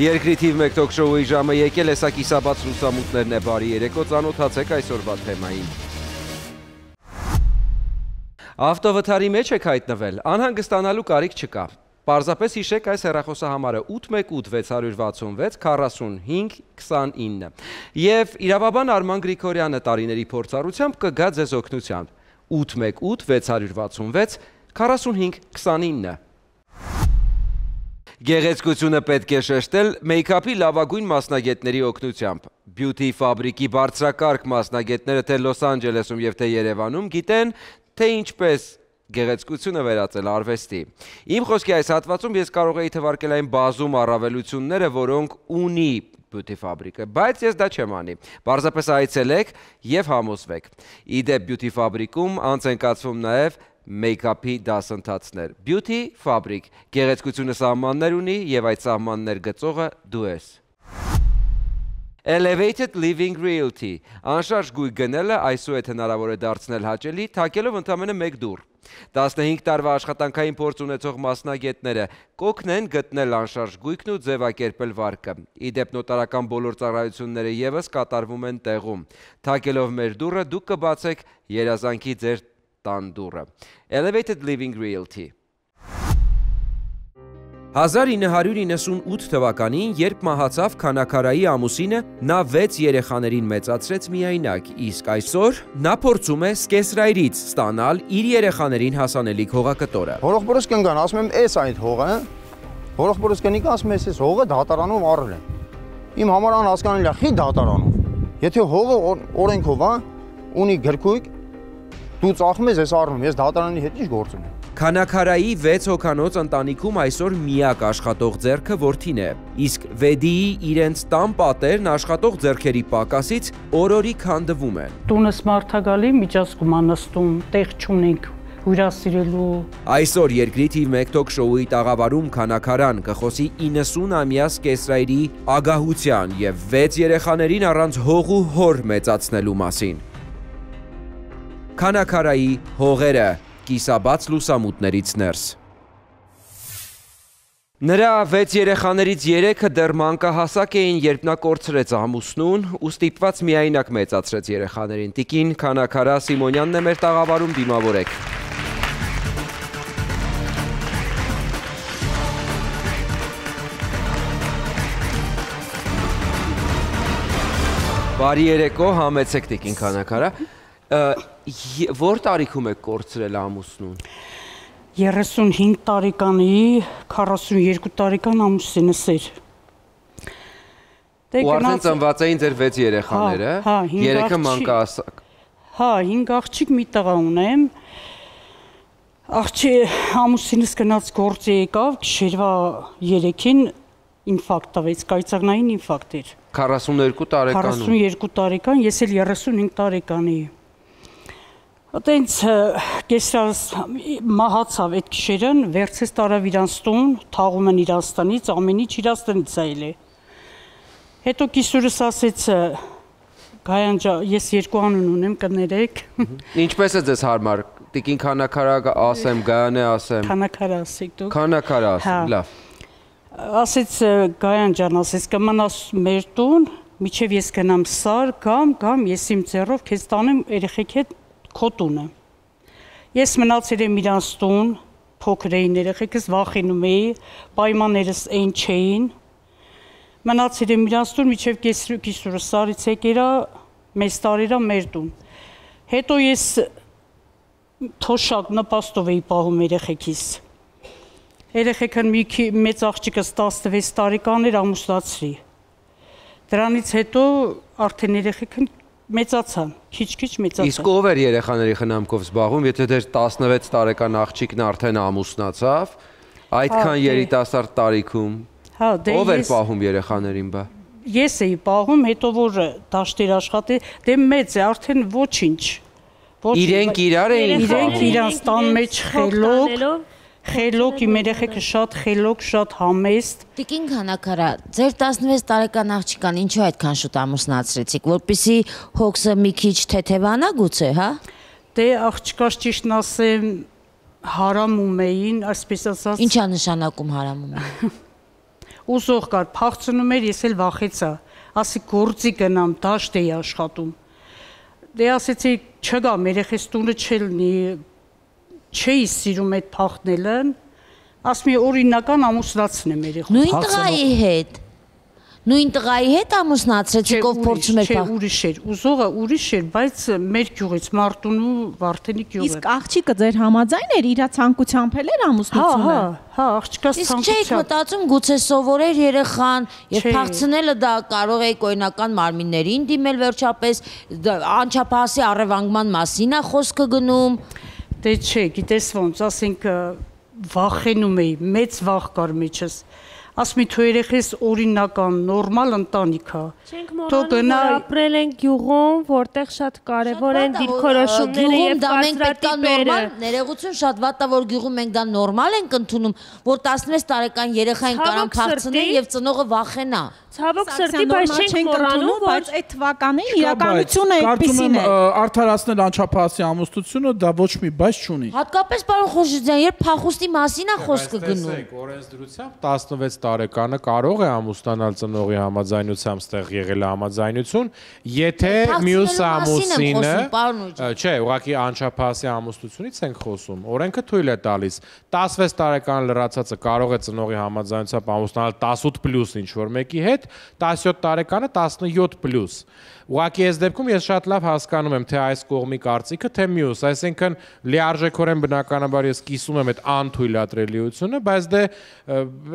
Երկրի թիվ 1 թոք շոուի ժամը եկել է սա կիսաբաց լուսամուտներն է բարի երեկո ծանոթացեք այսօրվա թեմային։ Ավտովթարի մեջ եք հայտնվել, անհանգստանալու կարիք չկա։ Պարզապես հիշեք այս հեռախոսահամարը 818 666 45 29 եւ իրավաբան Արման Գրիգորյանը տարիների փորձառությամբ կգա ձեզ օգնությամբ 818 666 45 29 Գեղեցկությունը պետք է շեշտել մեյքափի լավագույն մասնագետների օգնությամբ։ Բյութի ֆաբրիկի բարձրակարգ մասնագետները թե Լոս Անջելեսում եւ թե Երևանում գիտեն, թե ինչպես գեղեցկությունը վերածել արվեստի։ Իմ խոսքի այս հատվածում ես կարող էի թվարկել այն բազում առավելությունները, որոնք ունի բյութի ֆաբրիկը, բայց ես դա չեմ անի։ Պարզապես այցելեք եւ համոզվեք։ Իդեպ բյութի ֆաբրիկում անց են կացվում նաեւ մեյքափի դասընթացներ։ Beauty Fabric գեղեցկությունը սահմաններ ունի եւ այդ սահմաններ գծողը դու ես։ Elevated Living Realty. Անշարժ գույք գնելը այսուհետ հնարավոր է դարձնել հաճելի, թակելով ընդամենը մեկ դուռ։ 15 տարվա աշխատանքային փորձ ունեցող մասնագետները կօգնեն գտնել անշարժ գույքն ու ձևակերպել վարկը։ Իդեպ նոտարական բոլոր ծառայությունները եւս կատարվում են տեղում։ Թակելով մեր դուռը դուք կբացեք երազանքի ձեր տան դուռը։ Elevated Living Realty. 1998 թվականին, երբ մահացավ քանակարայի ամուսինը, նա 6 երեխաներին մեծացրեց միայնակ, իսկ այսօր նա փորձում է սկեսրայրից ստանալ իր երեխաներին հասանելիք հողակտորը։ Հորողբորս կնգան, ասում եմ, «Էս այդ հողը»։ Հորողբորս կնիկ ասում ես, «Էս հողը դատարանով առել են»։ Իմ համար անհասկանալի է, խի դատարանով։ Եթե հողը օրենքով է, ունի գրքույկ, դու ծախում ես, ես առնում, ես դատարանի հետ ինչ գործ ունեմ։ Քանաքարայի 6 հոկանոց ընտանիքում այսօր միակ աշխատող ձեռքը որդին է, իսկ Վեդիի իրենց տան պատերն աշխատող ձեռքերի պակասից օրորի քանդվում են։ Տունս մարդագալի միջազգում անստում, տեղ չունենք հյուրասիրելու։ Այսօր երկրի թիվ 1 թոք շոուի տաղավարում քանաքարան կխոսի 90-ամյա սկեսրայրի ագահության եւ 6 երեխաներին առանց հող ու հոր մեծացնելու մասին։ Քանաքարայի հողերը կիսաբաց լուսամուտներից ներս։ Նրա 6 երեխաներից 3-ը դեռ մանկահասակ էին, երբ նա կորցրեց ամուսնուն ու ստիպված միայնակ մեծացրեց երեխաներին։ Տիկին Քանաքարա Սիմոնյանն է մեր տաղավարում դիմավորեք։ Բարի երեկո, համեցեք Տիկին Քանաքարա։ Որ տարիքում եք կորցրել ամուսնուն։ 35 տարեկանի 42 տարեկան ամուսինս էր։ Դե Ու արդեն ծնված էին ձեր 6 երեխաները, հա, հա, երեքը մանկահասակ։ Հա, 5 աղջիկ մի տղա ունեմ։ Աղջի ամուսինս գնաց գործի եկավ, գիշերվա 3-ին ինֆարկտ տվեց, կայծակնային ինֆարկտ էր։ 42 տարեկանում։ 42 տարեկան, ես էլ 35 տարեկանի եմ։ Այտենց կեսրած մահացավ այդ գիշերն, վերցես տարավ իրանց տուն, թաղում են իրանց տնից, ամեն ինչ իրանց տնից այլ է։ Հետո կիսուրս ասեց Գայան ջան, ես երկու անուն ունեմ, կներեք։ Ինչպես է ձեզ հարմար։ Տիկին քանակարա ասեմ, Գայան է ասեմ։ Քանակարա ասեք դուք։ Քանակարա ասեմ, հա։ լավ։ Ասեց Գայան ջան, ասեց կմնաս մեր տուն, միջև ես գնամ սար, գամ, գամ, ես իմ ձեռով քեզ տանեմ երեխեք հետ քո տունը։ Ես մնացել եմ իրանց տուն, փոքր էին երեխեքս, վախենում էի, պայմաններս այն չէին։ Մնացել եմ իրանց տուն, միջև կիսուրը սարից եկերա, մեծ տարերա մեր տուն։ Հետո ես թոշակ նպաստով էի պահում երեխեքիս։ Երեխեքն մի մեծ աղջիկս 16 տարեկան էր ամուսնացրի։ Դրանից հետո արդեն երեխեքն մեծացան, քիչ-քիչ մեծացան։ Իսկ ով էր երեխաների խնամքով զբաղվում, եթե դեր 16 տարեկան աղջիկն արդեն ամուսնացավ, այդքան դե- երիտասարդ տարիքում։ Հա, դե ով էր պահում երեխաներին բա։ Ես էի պահում, հետո որ դաշտեր աշխատի, դե մեծ է, արդեն ոչինչ։ Իրենք իրար էին Իրենք իրանց տան մեջ խելոք Խելոք իմ երեխեքը շատ խելոք, շատ համեստ։ Տիկին Քանաքարա, ձեր 16 տարեկան աղջիկան ինչու այդքան շուտ ամուսնացրեցիք, որպեսի հոգսը մի քիչ թեթևանա գուցե, հա? Դե աղջկաս ճիշտն ասեմ, հարամում էին, այսպես ասած։ Ինչա նշանակում հարամում ուզող կար, փախցնում էր, ես էլ վախեցա։ Ասի գործի գնամ, դաշտ էի աշխատում։ Դե ասեցի, չգամ, երեխես տունը չելնի, չէի սիրում այդ փախնելը։ Ասում եմ օրինական ամուսնացն եմ երեխա։ Նույն տղայի հետ։ Նույն տղայի հետ ամուսնացրեցիք, ով փորձում էր Չէ, փախ։ ուրիշ էր։ Ուզողը ուրիշ էր, բայց մեր գյուղից Մարտունու Վարդենի գյուղը։ Իսկ աղջիկը ձեր համաձայն էր իր ցանկությամբ էլ էր հա, ամուսնությունը։ հա, հա, աղջկաս Իսկ չէիք ցանկությամբ։ մտածում գուցե սովորեր երեխան եւ Չէ։ փախցնելը դա կարող է օրինական մարմիններին դիմել վերջապես անչափահասի առևանգման մասին է խոսքը գնում։ Դե չէ, գիտես ոնց, ասենք վախենում էի, մեծ վախ կար մեջս։ Ասում եմ, թո երեխես օրինական, նորմալ ընտանիք է։ Թո գնա ապրել են գյուղում, որտեղ շատ կարևոր են դիրքորոշումները եւ դա մենք պետք է նորմալ ներեգություն շատ վատ է որ գյուղում մենք դա նորմալ ենք ընդունում, որ 16 տարեկան երեխային կարան փախցնել սրտի, եւ ծնողը վախենա։ Ցավոք սրտի, բայց չենք մոռանում, որ բայց այդ թվականին իրականությունը այդպեսին է։ Արդարացնել անչափահասի ամուսնությունը դա ոչ մի բայց չունի։ Հատկապես պարոն Խոշիձյան, երբ փախուստի մասին է խոսքը գնում։ Տեսեք, օրենսդրությամբ 16 տարեկանը կարող է ամուսնանալ ծնողի համաձայնությամբ, ստեղ եղել է համաձայնություն, եթե մյուս ամուսինը Չէ, ուղղակի անչափահասի ամուսնությունից ենք խոսում։ Օրենքը թույլ է տալիս. 16 տարեկան լրացածը կարող է ծնողի համաձայնությամբ ամուսնանալ 18+ ինչ որ մեկի հետ, 17 տարեկանը 17+։ Ուղղակի այս դեպքում ես շատ լավ հասկանում եմ թե այս կողմի կարծիքը, թե մյուս, այսինքն լիարժեքորեն բնականաբար ես կիսում եմ այդ անթույլատրելիությունը, բայց դե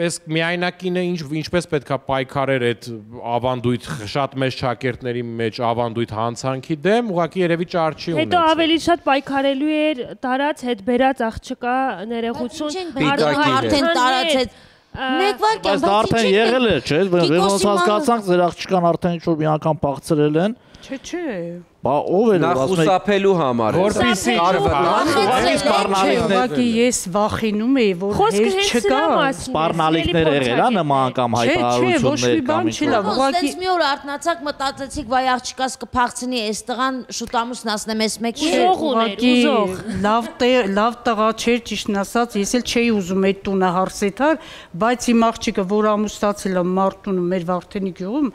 այս միայնակինը ինչ ինչպես պետքա պայքարեր այդ ավանդույթ շատ մեծ շակերտների մեջ ավանդույթ հանցանքի դեմ, ուղղակի երևի ճարչի ունեցել։ հետո ավելի շատ պայքարելու էր տարած հետ բերած աղջկա ներողություն։ Պիտակի արդեն տարածեց Մեկ վարքյան, Բայց դա արդեն եղել է, չէ՞, ոնց Կիկոսի հասկացանք ձեր աղջկան արդեն ինչ-որ մի անգամ փախցրել են։ Չէ, չէ։ Բա ով էր Նա որ ասում եք խուսափելու համար։ Որպեսի Վախեցել սպառնալիքներ Ուղղակի ես վախենում էի, որ հեր չկա։ է, սպառնալիքներ եղել է նման անգամ Չէ, չէ, ոչ մի հայտարարություններ բան կամ չի լավ, ինչ-որ։ ուղղակի- մի օր արտնացակ մտածեցիք վայ աղջկաս կփախցնի այս տղան շուտ ամուսնացնեմ այս մեկի Ուզող ուներ, Ուղղակի ուզող։ լավ լավ տղա չէր ճիշտն ասած, ես էլ չէի ուզում այդ տունը հարսեթար, բայց իմ աղջիկը, որ ամուսնացել է Մարտունու մեր Վարդենի գյուղում,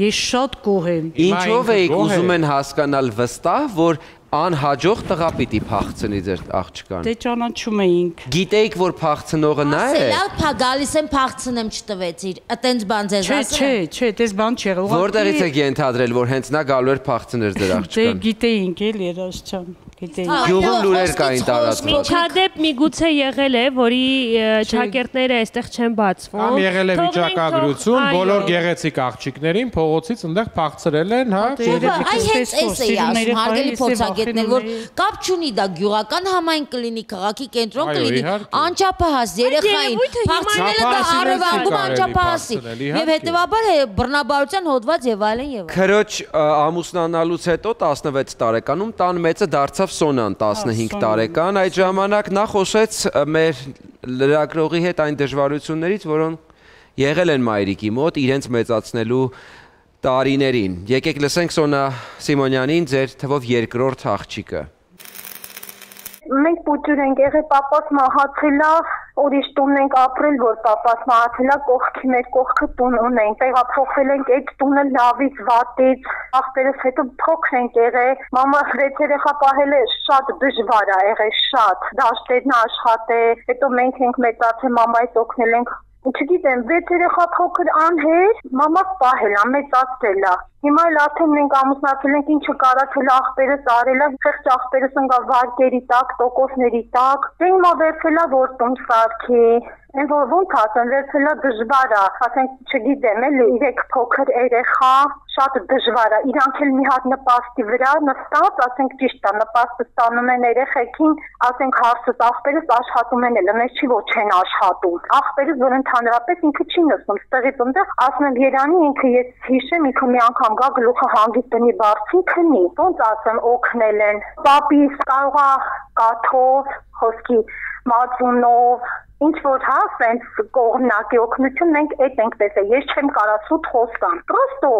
ես շատ գոհ եմ։ Ինչով էիք ուզում են հասկանալ վստահ, որ անհաջող տղա պիտի փախցնի ձեր աղջկան։ Դե ճանաչում էինք։ Գիտեիք, որ փախցնողը նա է։ Ասելա, փա գալիս եմ փախցնեմ չտվեց իր։ Այտենց բան ձեզ Չէ, ասել։ չէ, չէ, դες բան չի եղել։ Որտեղից եք ենթադրել, որ հենց նա գալու էր փախցներ ձեր Դե աղջկան։ գիտեինք էլ երաշչան, գիտեինք։ Գյուղում լուրեր կային տարածված։ Միջադեպ միգուցե եղել է, որի ճակերտները այստեղ չեն բացվում։ Կամ եղել է վիճակագրություն, բոլոր գեղեցիկ աղջիկներին փողոցից այնտեղ փախցրել են, հա։ երևի Այ հենց տեսքով, էս էի ասում, հարգելի փորձագետներ, որ կապ չունի դա գյուղական համայն կլինի, քաղաքի կենտրոն կլինի, անչափահաս երեխային փախցնելը դա առևանգում անչափահասի իհարկե։ հետեւաբար հե, բռնաբարության հոդված եւ այլն եւ այլն։ Քրոջ ամուսնանալուց հետո 16 տարեկանում տան մեծը դարձավ Սոնան 15 Սոնան։ տարեկան այդ ժամանակ նա խոսեց մեր լրագրողի հետ այն դժվարություններից, որոնք եղել են մայրիկի մոտ իրենց մեծացնելու տարիներին։ Եկեք լսենք Սոնա Սիմոնյանին ձեր թվով երկրորդ աղջիկը։ Մենք փոքր ենք եղել, papas մահացել է, ուրիշ տուն ենք ապրել, որ papas մահացել է, կողքի մեր կողքը տուն ունենք։ Տեղափոխվել ենք այդ տունը լավից, վատից, ախպերս հետո փոքր ենք եղել։ Մամա վեց երեխա պահել է շատ դժվար է եղել, շատ։ Դաշտերն աշխատել, հետո մենք ենք մեծացել, մամայից օգնել ենք Չգիտեմ, վեց երեխա փոքր անհեր, մամաս պահել է, մեծացրել է։ Հիմա էլ արդեն մենք ամուսնացել ենք, ինչը կարացել է աղբերս արել է, խեղճ աղբերս ընկա վարկերի տակ, տոկոսների տակ։ Դե հիմա վերցել է որ տուն սարքի։ Այն որ ոնց ասեմ, վերցել է դժվար է, ասենք, չգիտեմ, էլի իրեք փոքր երեխա, շատ դժվար է։ Իրանք էլ մի հատ նպաստի վրա նստած, ասենք ճիշտ է, նպաստը ստանում են երեխեքին, ասենք հարցս աղբերս աշխատում են, էլ մեզ չի ոչ չեն աշխատում։ Աղբերս որ ընդհանրապես ինքը չի նստում, ստեղից ընդեղ ասում եմ Երանի ինքը ես հիշեմ, ինքը մի անգամ գա գլուխը հանգիստ տնի բարձին քնի։ Ոնց ասեմ, օգնել են։ Պապիս կարողա կաթով, խոսքի մածունով ինչ որ հա սենց կողմնակի օգնություն մենք այդ ենք տեսել ես չեմ կարա սուտ խոսամ պրոստո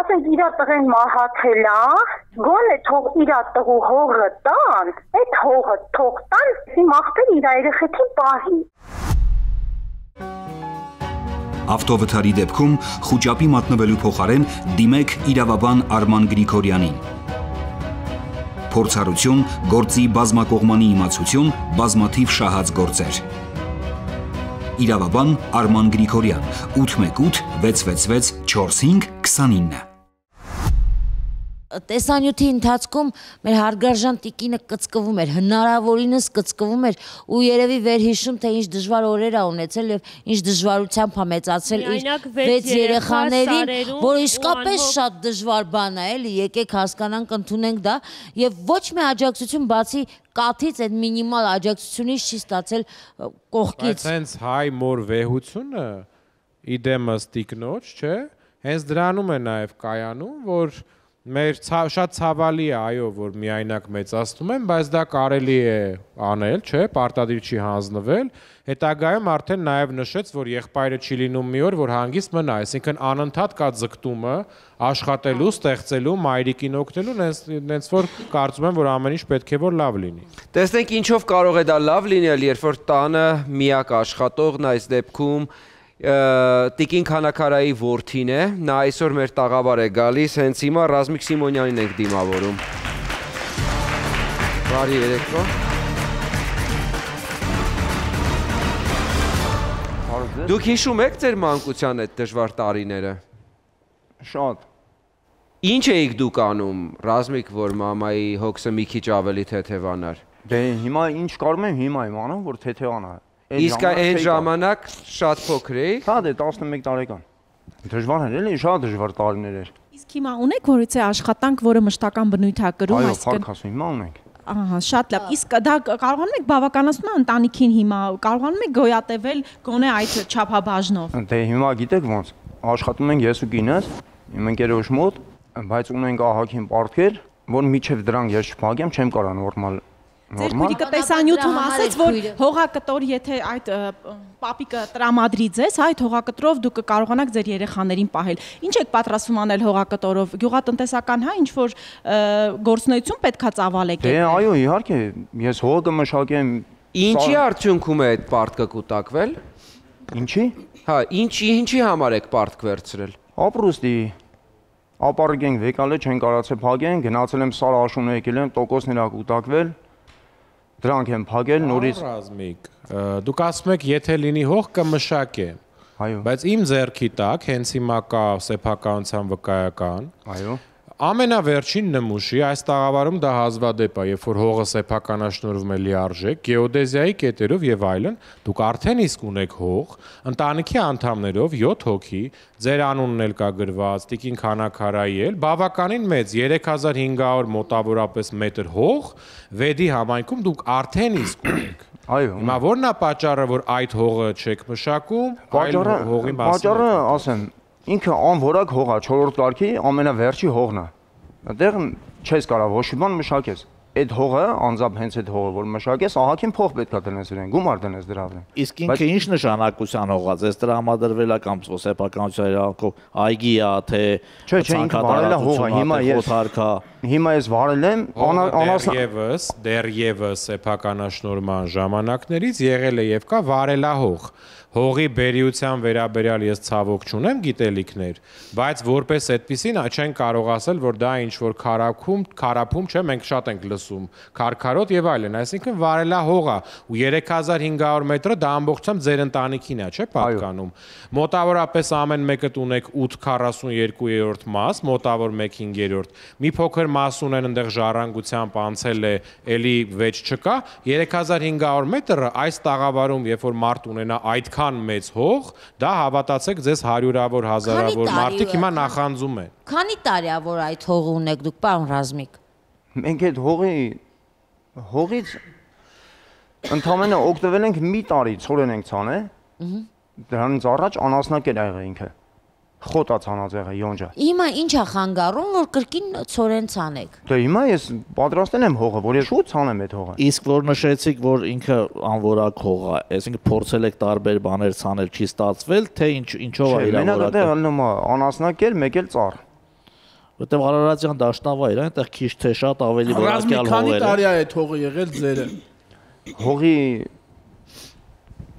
ասենք իրա տղեն մահացել է գոնե թող իրա տղու հողը տան այդ հողը թող տան իմ ախպեր իր երեխեքին պահի Ավտովթարի դեպքում խոճապի մատնվելու փոխարեն դիմեք իրավաբան Արման Գրիգորյանին։ Փորձառություն, գործի բազմակողմանի իմացություն, բազմաթիվ շահած գործեր։ Իրավաբան Արման Գրիգորյան 818 666 4529 տեսանյութի ընթացքում մեր հարգարժան տիկինը կծկվում էր, հնարավորինս կծկվում էր ու երևի վերհիշում թե ինչ դժվար օրեր ա ունեցել եւ ինչ դժվարությամբ ա մեծացել իր վեց 6 երեխաներին, երեխա, որ իսկապես շատ դժվար բան է, էլի, եկեք հասկանանք, ընդունենք դա եւ ոչ մի աջակցություն բացի կաթից այդ մինիմալ աջակցությունից չի ստացել ը, Բայց կողքից։ հենց հայ մոր վեհությունը իդեմս տիկնոջ, չէ, հենց դրանում է նաև կայանում, որ մեր ցավ, շատ ցավալի է, այո, որ միայնակ մեծացնում են, բայց դա կարելի է անել, չէ, պարտադիր չի հանձնվել։ Հետագայում արդեն նաև նշեց, որ եղբայրը չի լինում մի օր, որ հանգիստ մնա, այսինքն անընդհատ կա ձգտումը աշխատելու, ստեղծելու, մայրիկին օգնելու, նենց նենց որ կարծում եմ, որ ամեն ինչ պետք է որ լավ լինի։ Տեսնենք ինչով կարող է դա լավ լինել, երբ որ տանը միակ աշխատողն այս դեպքում Տիկին Խանակարայի որդին է, նա այսօր մեր տաղավար է գալիս, հենց հիմա Ռազմիկ Սիմոնյանին ենք դիմավորում։ Բարի երեկո։ Դուք հիշում եք ձեր մանկության այդ դժվար տարիները։ Շատ։ Ինչ էիք դուք անում, Ռազմիկ, որ մամայի հոգսը մի քիչ ավելի թեթևանար։ Դե հիմա ինչ կարում եմ, հիմա իմ անում, որ թեթևանար Իսկ այն ժամանակ շատ փոքր էի։ Հա, դե 11 տարեկան։ Դժվար էր, էլի, շատ դժվար տարիներ էր։ Իսկ հիմա ունեք որից է աշխատանք, որը մշտական բնույթ է կրում, Այո, այսինքն փառք ասում, հիմա ունենք։ Ահա, շատ լավ։ Իսկ դա կարողանում եք բավականացնել ընտանիքին հիմա, կարողանում եք գոյատևել գոնե այդ չափաբաժնով։ Դե հիմա գիտեք ոնց, աշխատում ենք ես ու կինս, իմ ընկերոջ մոտ, բայց ունենք ահագին պարտքեր, որ միջև դրանք ես չփակեմ, չեմ կարա նորմալ Ձեր քույրիկը տեսանյութում ասաց, որ հողակտոր, եթե այդ պապիկը տրամադրի ձեզ, հա, այդ հողակտրով դուք կկարողանաք ձեր երեխաներին պահել։ Ինչ եք պատրաստվում անել հողակտորով։ Գյուղատնտեսական, հա, ինչ որ ը, գործունեություն պետքա ծավալեք։ Դե այո, իհարկե, ես հողը կմշակեմ։ Ինչի արդյունքում է այդ պարտքը կուտակվել։ Ինչի։ Հա, ինչի ինչի համար եք պարտք վերցրել։ Ապրուստի ապարիկ ենք վեկալը չեն կարացել փակեն, գնացել եմ սար աշունը եկել եմ, տոկոսներ ակ ուտակվել։ Դրանք են փակել նորից։ Ռազմիկ, դուք ասում եք, եթե լինի հող կմշակե։ Այո։ Բայց իմ ձեռքի տակ հենց հիմա կա սեփականության վկայական։ Այո։ Ամենավերջին նմուշի այս տաղավարում դա հազվադեպ է, երբ որ հողը սեփականաշնորհվում է լիարժեք, գեոդեզիայի կետերով եւ այլն, դուք արդեն իսկ ունեք հող, ընտանիքի անդամներով 7 հոգի, ձեր անունն էլ կա գրված, Տիկին Խանաքարայի էլ, բավականին մեծ 3500 մոտավորապես մետր հող, վեդի համայնքում դուք արդեն իսկ ունեք։ Այո։ Հիմա ո՞րն է պատճառը, որ այդ հողը չեք մշակում, այլ հողի մասին։ պատճառը ասեմ, ինքը անվորակ հող է 4-րդ կարգի ամենավերջի հողն է։ Այդտեղ չես կարա ոչ մի բան մշակես։ Այդ հողը, անձամբ հենց այդ հողը, որ մշակես, ահագին փող պետքա դնես իրեն, գումար դնես դրա վրա։ Իսկ ինքը ինչ նշանակության հողա, ձեզ տրամադրվել է կամ սեփականության իրանքով այգի է, թե Չէ, չէ, ինքը վարել է հողը, հիմա ես խոթարկա։ Հիմա ես վարել եմ, անասա Դերևս, դերևս սեփականաշնորհման ժամանակներից եղել է եւ կա վարելահող։ Հողի բերիության վերաբերյալ ես ցավոք չունեմ գիտելիքներ, բայց որպես այդպեսին չեն կարող ասել, որ դա ինչ որ քարակում, քարափում չէ, մենք շատ ենք լսում, քարքարոտ եւ այլն, այսինքն վարելահող է ու 3500 մետրը դա ամբողջությամբ ձեր ընտանիքին է, չէ՞ պատկանում։ Մոտավորապես ամեն մեկը ունեք 8.42-րդ մաս, մոտավոր 1/5-րդ։ Մի փոքր մաս ունեն այնտեղ ժառանգությամբ անցել է, ելի վեճ չկա, 3500 մետրը այս տաղավարում, երբ որ մարդ ունենա այդքան մեծ հող, դա հավատացեք ձեզ հարյուրավոր հազարավոր մարդիկ հիմա նախանձում են։ Քանի տարի է որ այդ հողը ունեք դուք, պարոն Ռազմիկ։ մենք այդ հողի հողից ընդամենը օգտվել ենք մի տարի, ծորեն ենք ցանել։ Դրանից առաջ անասնակեր ա եղել ինքը։ Խոտա ցանած եղել յոնջա։ Հիմա ի՞նչ է խանգարում, որ կրկին ցորեն ցանեք։ Դե հիմա ես պատրաստել եմ հողը, որ ես շուտ ցանեմ այդ հողը։ Իսկ որ նշեցիք, որ ինքը անվորակ հող է, այսինքն փորձել եք տարբեր բաներ ցանել, չի ստացվել, թե ինչ ինչով է Չէ, մենակ դա ալնում է անասնակեր, մեկ էլ ծառ։ Որտեւ Արարատյան դաշտավա էր, այնտեղ քիչ թե շատ ավելի Ռազմի որակյալ քանի հողեր։ տարի է այդ հողը եղել ձերը։ Հողի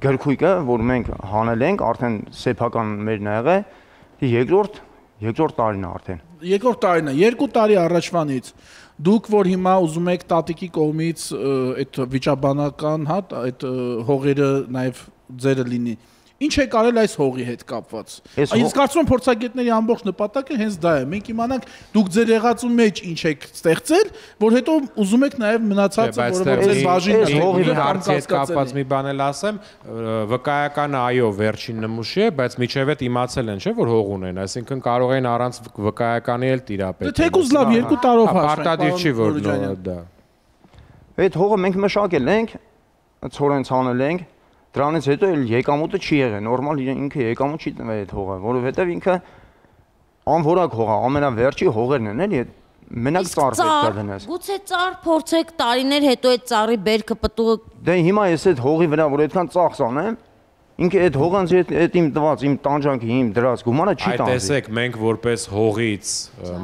գրքույկը, որ մենք հանել ենք, արդեն սեփական մերն ա եղել, երկրորդ երկրորդ տարին արդեն։ Երկրորդ տարին է, 2 տարի առաջվանից դուք որ հիմա ուզում եք տատիկի կողմից այդ վիճաբանական, հա, այդ հողերը նաև ձերը լինի, Ինչ է կարել այս հողի հետ կապված։ Ես կարծում եմ փորձագետների ամբողջ նպատակը հենց դա է։ Մենք իմանանք դուք ձեր եղածու մեջ ինչ եք ստեղծել, որ հետո ուզում եք նաև մնացածը, որը ձեր բաժինն է, հողի հարցի հետ կապված մի բան էլ ասեմ, վկայականը այո, վերջին նմուշի է, բայց միջև այդ իմացել են, չէ՞ որ հող ունեն, այսինքն կարող են առանց վկայականի էլ տիրապետել։ Դե թեկուզ լավ երկու տարով հաշվենք։ Պարտադիր չի որ դա։ Այդ հողը մենք մշակել ենք, ցորեն ցանել ենք, Դրանից հետո էլ եկամուտը չի եղել, նորմալ ինքը եկամուտ չի տվել այդ հողը, որովհետև ինքը անվորակ հող է, ամենավերջի հողերն են էլի, մենակ ծառ պետք է դնես։ Գուցե ծառ փորձեք տարիներ հետո այդ ծառի բերքը պտուղը Դե հիմա ես այդ հողի վրա որ այդքան ծախս անեմ, ինքը այդ հողանց այդ իմ տված, իմ տանջանքի, իմ դրած գումարը չի տանձի։ Այդ տեսեք, մենք որպես հողից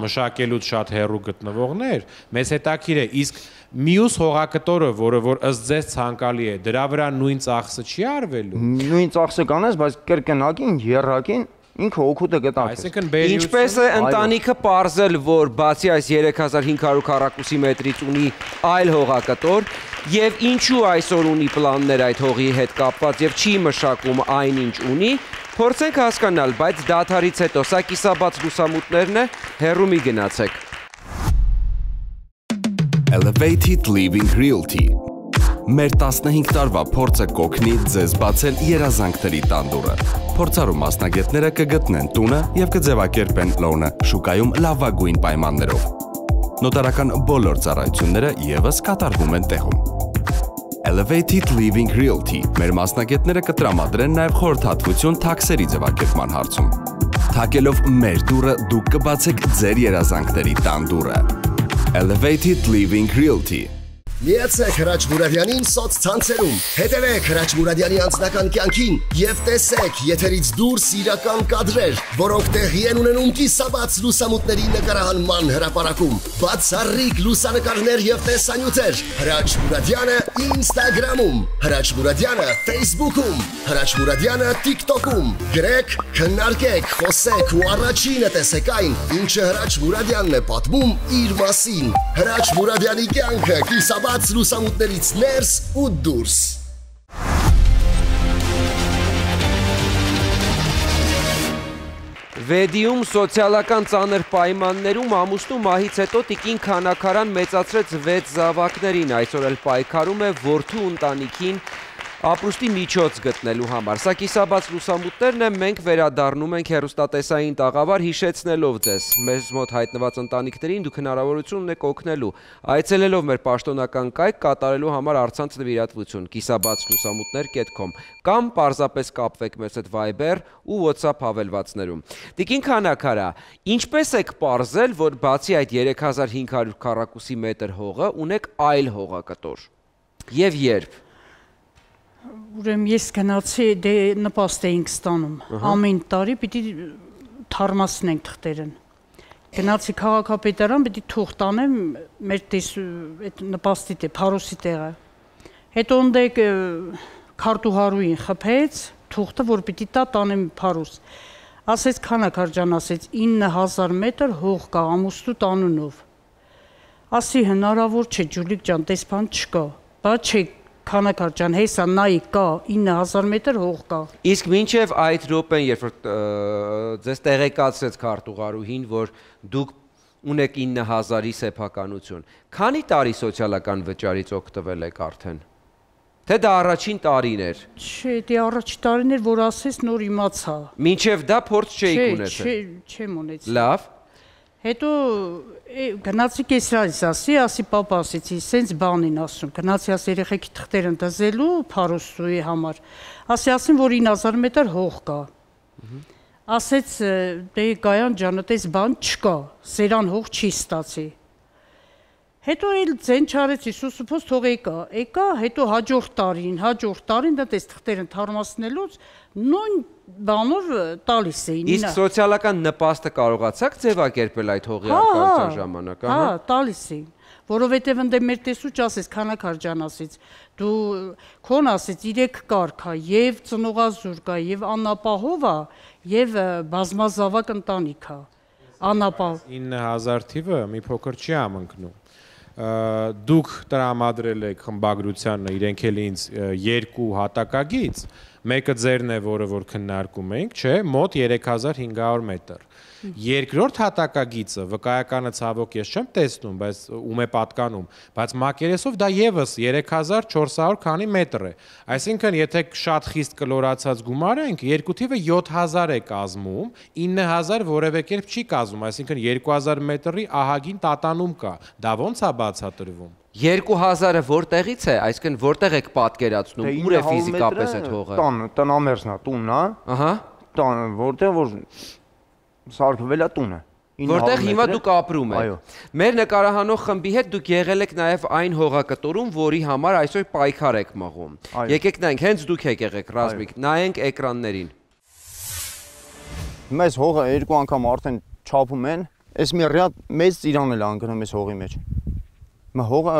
մշակելուց շատ հեռու գտնվողներ, մեզ հետաքրիր է, իսկ Մյուս հողակտորը, որը որ ըստ ձեզ ցանկալի է, դրա վրա նույն ծախսը չի արվելու։ Նույն ծախսը կանես, բայց կրկնակին, երրակին ինքը օգուտը գտավ։ Այսինքն Ինչպես է ընտանիքը ողրզել, որ բացի այս 3500 քառակուսի մետրից ունի այլ հողակտոր եւ ինչու այսօր ունի պլաններ այդ հողի հետ կապված եւ չի մշակում այնինչ ունի, փորձենք հասկանալ, բայց դաթարից հետո սա կիսաբաց լուսամուտներն է, հերու մի գնացեք։ Elevated Living Realty Մեր 15 տարվա փորձը կոգնի ձեզ բացել երազանքների տանդուրը։ Փորձառու մասնագետները կգտնեն տունը եւ կձևակերպեն լոնը շուկայում լավագույն պայմաններով։ Նոտարական բոլոր ծառայությունները եւս կատարվում են տեղում։ Elevated Living Realty մեր մասնագետները կտրամադրեն նաև խորհրդատվություն թաքսերի ձևակերպման հարցում։ Թակելով մեր դուռը դուք կբացեք ձեր երազանքների տան դուռը։ Elevated Living Realty Միացեք Հրաչ Մուրադյանին սոց ցանցերում։ Հետևեք Հրաչ Մուրադյանի անձնական կյանքին եւ տեսեք եթերից դուրս իրական կադրեր, որոնք տեղի են ունենում կիսաբաց լուսամուտների նկարահանման հրապարակում։ Բացառիկ լուսանկարներ եւ տեսանյութեր։ Հրաչ Մուրադյանը Instagram-ում, Հրաչ Մուրադյանը Facebook-ում, Հրաչ Մուրադյանը TikTok-ում։ Գրեք, քննարկեք, խոսեք ու առաջինը տեսեք այն, ինչը Հրաչ Մուրադյանն է պատմում իր մասին։ Հրաչ Մուրադյանի կյանքը կիսաբաց բաց լուսամուտներից ներս ու դուրս։ Վեդիում սոցիալական ծանր պայմաններում ամուսնու մահից հետո տիկին քանակարան մեծացրեց 6 զավակներին, այսօր էլ պայքարում է որդու ընտանիքին ապրուստի միջոց գտնելու համար։ Սա կիսաբաց լուսամուտներն է, մենք վերադառնում ենք հերոստատեսային տաղավար հիշեցնելով ձեզ։ Մեզ մոտ հայտնված ընտանիքներին դուք հնարավորություն ունեք օգնելու։ Այցելելով մեր պաշտոնական կայք կատարելու համար առցանց նվիրատվություն կիսաբացլուսամուտներ.com կամ պարզապես կապվեք մեզ հետ Viber ու WhatsApp հավելվածներում։ Տիկին Քանաքարա, ինչպես եք ողրզել, որ բացի այդ 3500 քառակուսի մետր հողը ունեք այլ հողակտոր։ Եվ երբ ուրեմն ես գնացի դե նպաստ էինք ստանում ամեն տարի պիտի թարմացնենք թղթերն գնացի քաղաքապետարան պիտի թուղթ տանեմ մեր տես այդ նպաստի տե փարոսի տեղը հետո ընդեք քարտուհարուին խփեց թուղթը որ պիտի տա տանեմ փարոս ասեց քանակար ջան ասեց 9000 մետր հող կա ամուստու տանունով ասի հնարավոր չէ ջուլիկ ջան տեսփան չկա բա չէ քանակար ջան, հեսա նայի կա 9000 մետր հող կա։ Իսկ մինչև այդ րոպեն, երբ որ ձեզ տեղեկացրեց քարտուղարուհին, որ դուք ունեք 9000-ի սեփականություն, քանի տարի սոցիալական վճարից օգտվել եք արդեն։ Թե դա առաջին տարին էր։ Չէ, դե առաջին տարին էր, որ ասես նոր իմացա։ Մինչև դա փորձ չէիք ունեցել։ Չէ, չեմ ունեցել։ Լավ։ Հետո գնացի կեսրայից ասի, ասի պապա ասեցի, սենց բանին ասում, գնացի ասի երեխեքի թղթեր ընդզելու փարոստուի համար։ Ասի ասին, որ 9000 մետր հող կա։ Ասեց դե Գայան ջան, այդպես բան չկա, սերան հող չի ստացի։ Հետո էլ ցեն չարեց Հիսուսը փոս թող եկա։ Եկա, հետո հաջորդ տարին, հաջորդ տարին դա տես թղթերը թարմացնելուց նույն բանով տալիս էին։ Իսկ սոցիալական նպաստը կարողացաք ձևակերպել այդ հողի արկայության ժամանակ, հա։ Հա, տալիս էին։ Որովհետև ընդ մեր տեսուչ ասես, քանակ աջան ասից, դու քոն ասից 3 կարգ է, եւ ծնողազուր կա, եւ անապահով է, եւ բազմազավակ ընտանիք է։ Անապահ 9000 թիվը մի փոքր չի ամընկնում դուք տրամադրել եք խմբագրությանը իրենք էլ ինձ երկու հատակագից մեկը ձերն է որը որ քննարկում ենք չէ մոտ 3500 մետր Երկրորդ հատակագիծը վկայականը ցավոք ես չեմ տեսնում, բայց ում է պատկանում, բայց մակերեսով դա եւս 3400 քանի մետր է։ Այսինքն, եթե շատ խիստ կլորացած գումարենք, երկու թիվը 7000 է կազմում, 9000 որևէ կերպ չի կազմում, այսինքն 2000 մետրի ահագին տատանում կա։ Դա ո՞նց է բացատրվում։ 2000-ը որտեղից է, այսինքն որտեղ եք պատկերացնում, ուր է ֆիզիկապես այդ հողը։ Տան, տնամերձն է, տունն է։ Ահա։ Տան, որտեղ որ սարքվել է տունը։ Որտեղ հիմա դուք ապրում եք։ Այո։ Մեր նկարահանող խմբի հետ դուք եղել եք նաև այն հողակտորում, որի համար այսօր պայքար եք մղում։ Եկեք նայենք, հենց դուք եք եղեք ռազմիկ, նայենք էկրաններին։ այս հողը երկու անգամ արդեն չափում են, այս մի ռյադ մեծ ծիրան էլ անգնում այս հողի մեջ։ հողը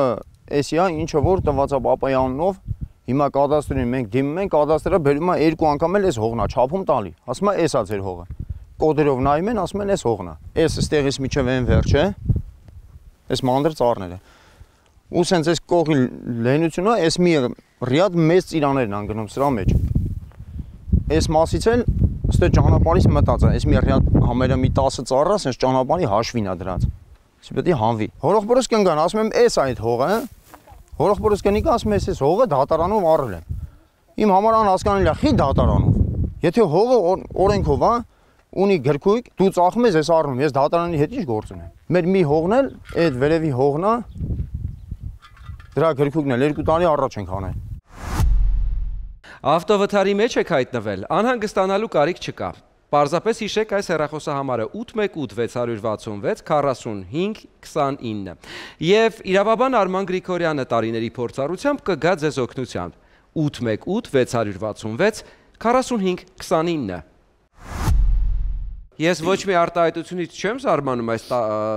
էսի է, ինչը որ տված է Պապայանով, հիմա կադաստրին մենք դիմում ենք, կադաստրը բերում է երկու անգամ էլ այս հողն է չափում տալի։ Ասում է, էսա ձեր հողը կոդերով նայում են, ասում են, էս հողն է։ Էս ստեղից միջև այն վերջը, էս մանր ծառները։ Ու սենց էս կողի լենությունը, էս մի ռիադ մեծ ծիրաներն ան գնում սրա մեջ։ Էս մասից էլ ստե ճանապարհից մտած է, էս մի ռիադ համերը մի 10 ծառը, սենց ճանապարհի հաշվին է դրանց։ Իսկ պետք է հանվի։ Հորողբորս կնգան, ասում եմ, էս այդ հողը, հորողբորս կնիկա ասում է, էս հողը դատարանով առել եմ։ Իմ համար անհասկանալի է, խի դատարանով։ Եթե հողը օրենքով է, ունի գրքույկ, դու ծախում ես, ես առնում, ես դատարանի հետ ինչ գործ ունեմ։ Մեր մի հողն էլ, այդ վերևի հողն է, դրա գրքույկն էլ 2 տարի առաջ ենք անել։ Ավտովթարի մեջ եք հայտնվել, անհանգստանալու կարիք չկա։ Պարզապես հիշեք այս հեռախոսահամարը. 818 686 45 29 եւ իրավաբան Արման Գրիգորյանը տարիների փորձառությամբ կգա ձեզ օգնությամբ. 818 666 45 29 Ես ոչ մի արտահայտությունից չեմ զարմանում այս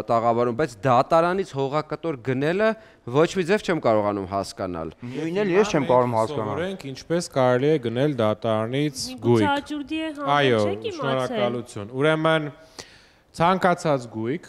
տաղավարում, բայց դատարանից հողակտոր գնելը ոչ մի ձև չեմ կարողանում հասկանալ։ Նույնն էլ ես չեմ կարողում հասկանալ։ Սովորենք ինչպես կարելի է գնել դատարանից գույք։ Այո, շնորհակալություն։ Ուրեմն ցանկացած գույք,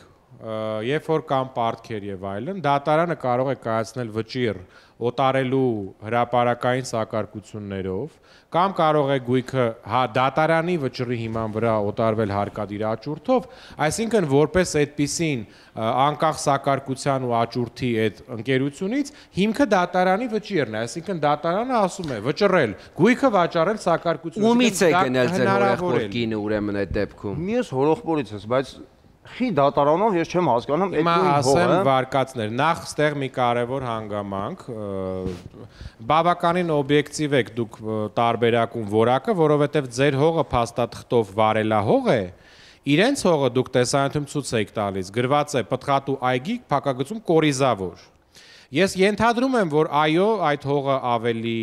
երբ որ կամ պարտքեր եւ այլն, դատարանը կարող է կայացնել վճիռ օտարելու հրաապարակային սակարկություններով կամ կարող է գույքը հա դատարանի վճռի հիման վրա օտարվել հարկադիր աճուրդով, այսինքն որպես այդպիսին անկախ սակարկության ու աճուրդի այդ ընկերությունից հիմքը դատարանի վճիրն է, այսինքն դատարանը ասում է վճռել, գույքը վաճառել սակարկությունից։ Ումից է գնել ձեր հորեղբոր կինը ուրեմն այդ դեպքում։ Մյուս հորեղբորից ես, բայց Խի դատարանով ես չեմ հասկանում այդ նույն հողը։ ասեմ վարկածներ։ Նախ ստեղ մի կարևոր հանգամանք, բավականին օբյեկտիվ եք դուք տարբերակում որակը, որովհետև ձեր հողը փաստաթղթով վարելահող է, իրենց հողը դուք տեսանյութում ցույց եք տալիս, գրված է պտղատու այգի փակագծում կորիզավոր։ Ես ենթադրում եմ, որ այո, այդ հողը ավելի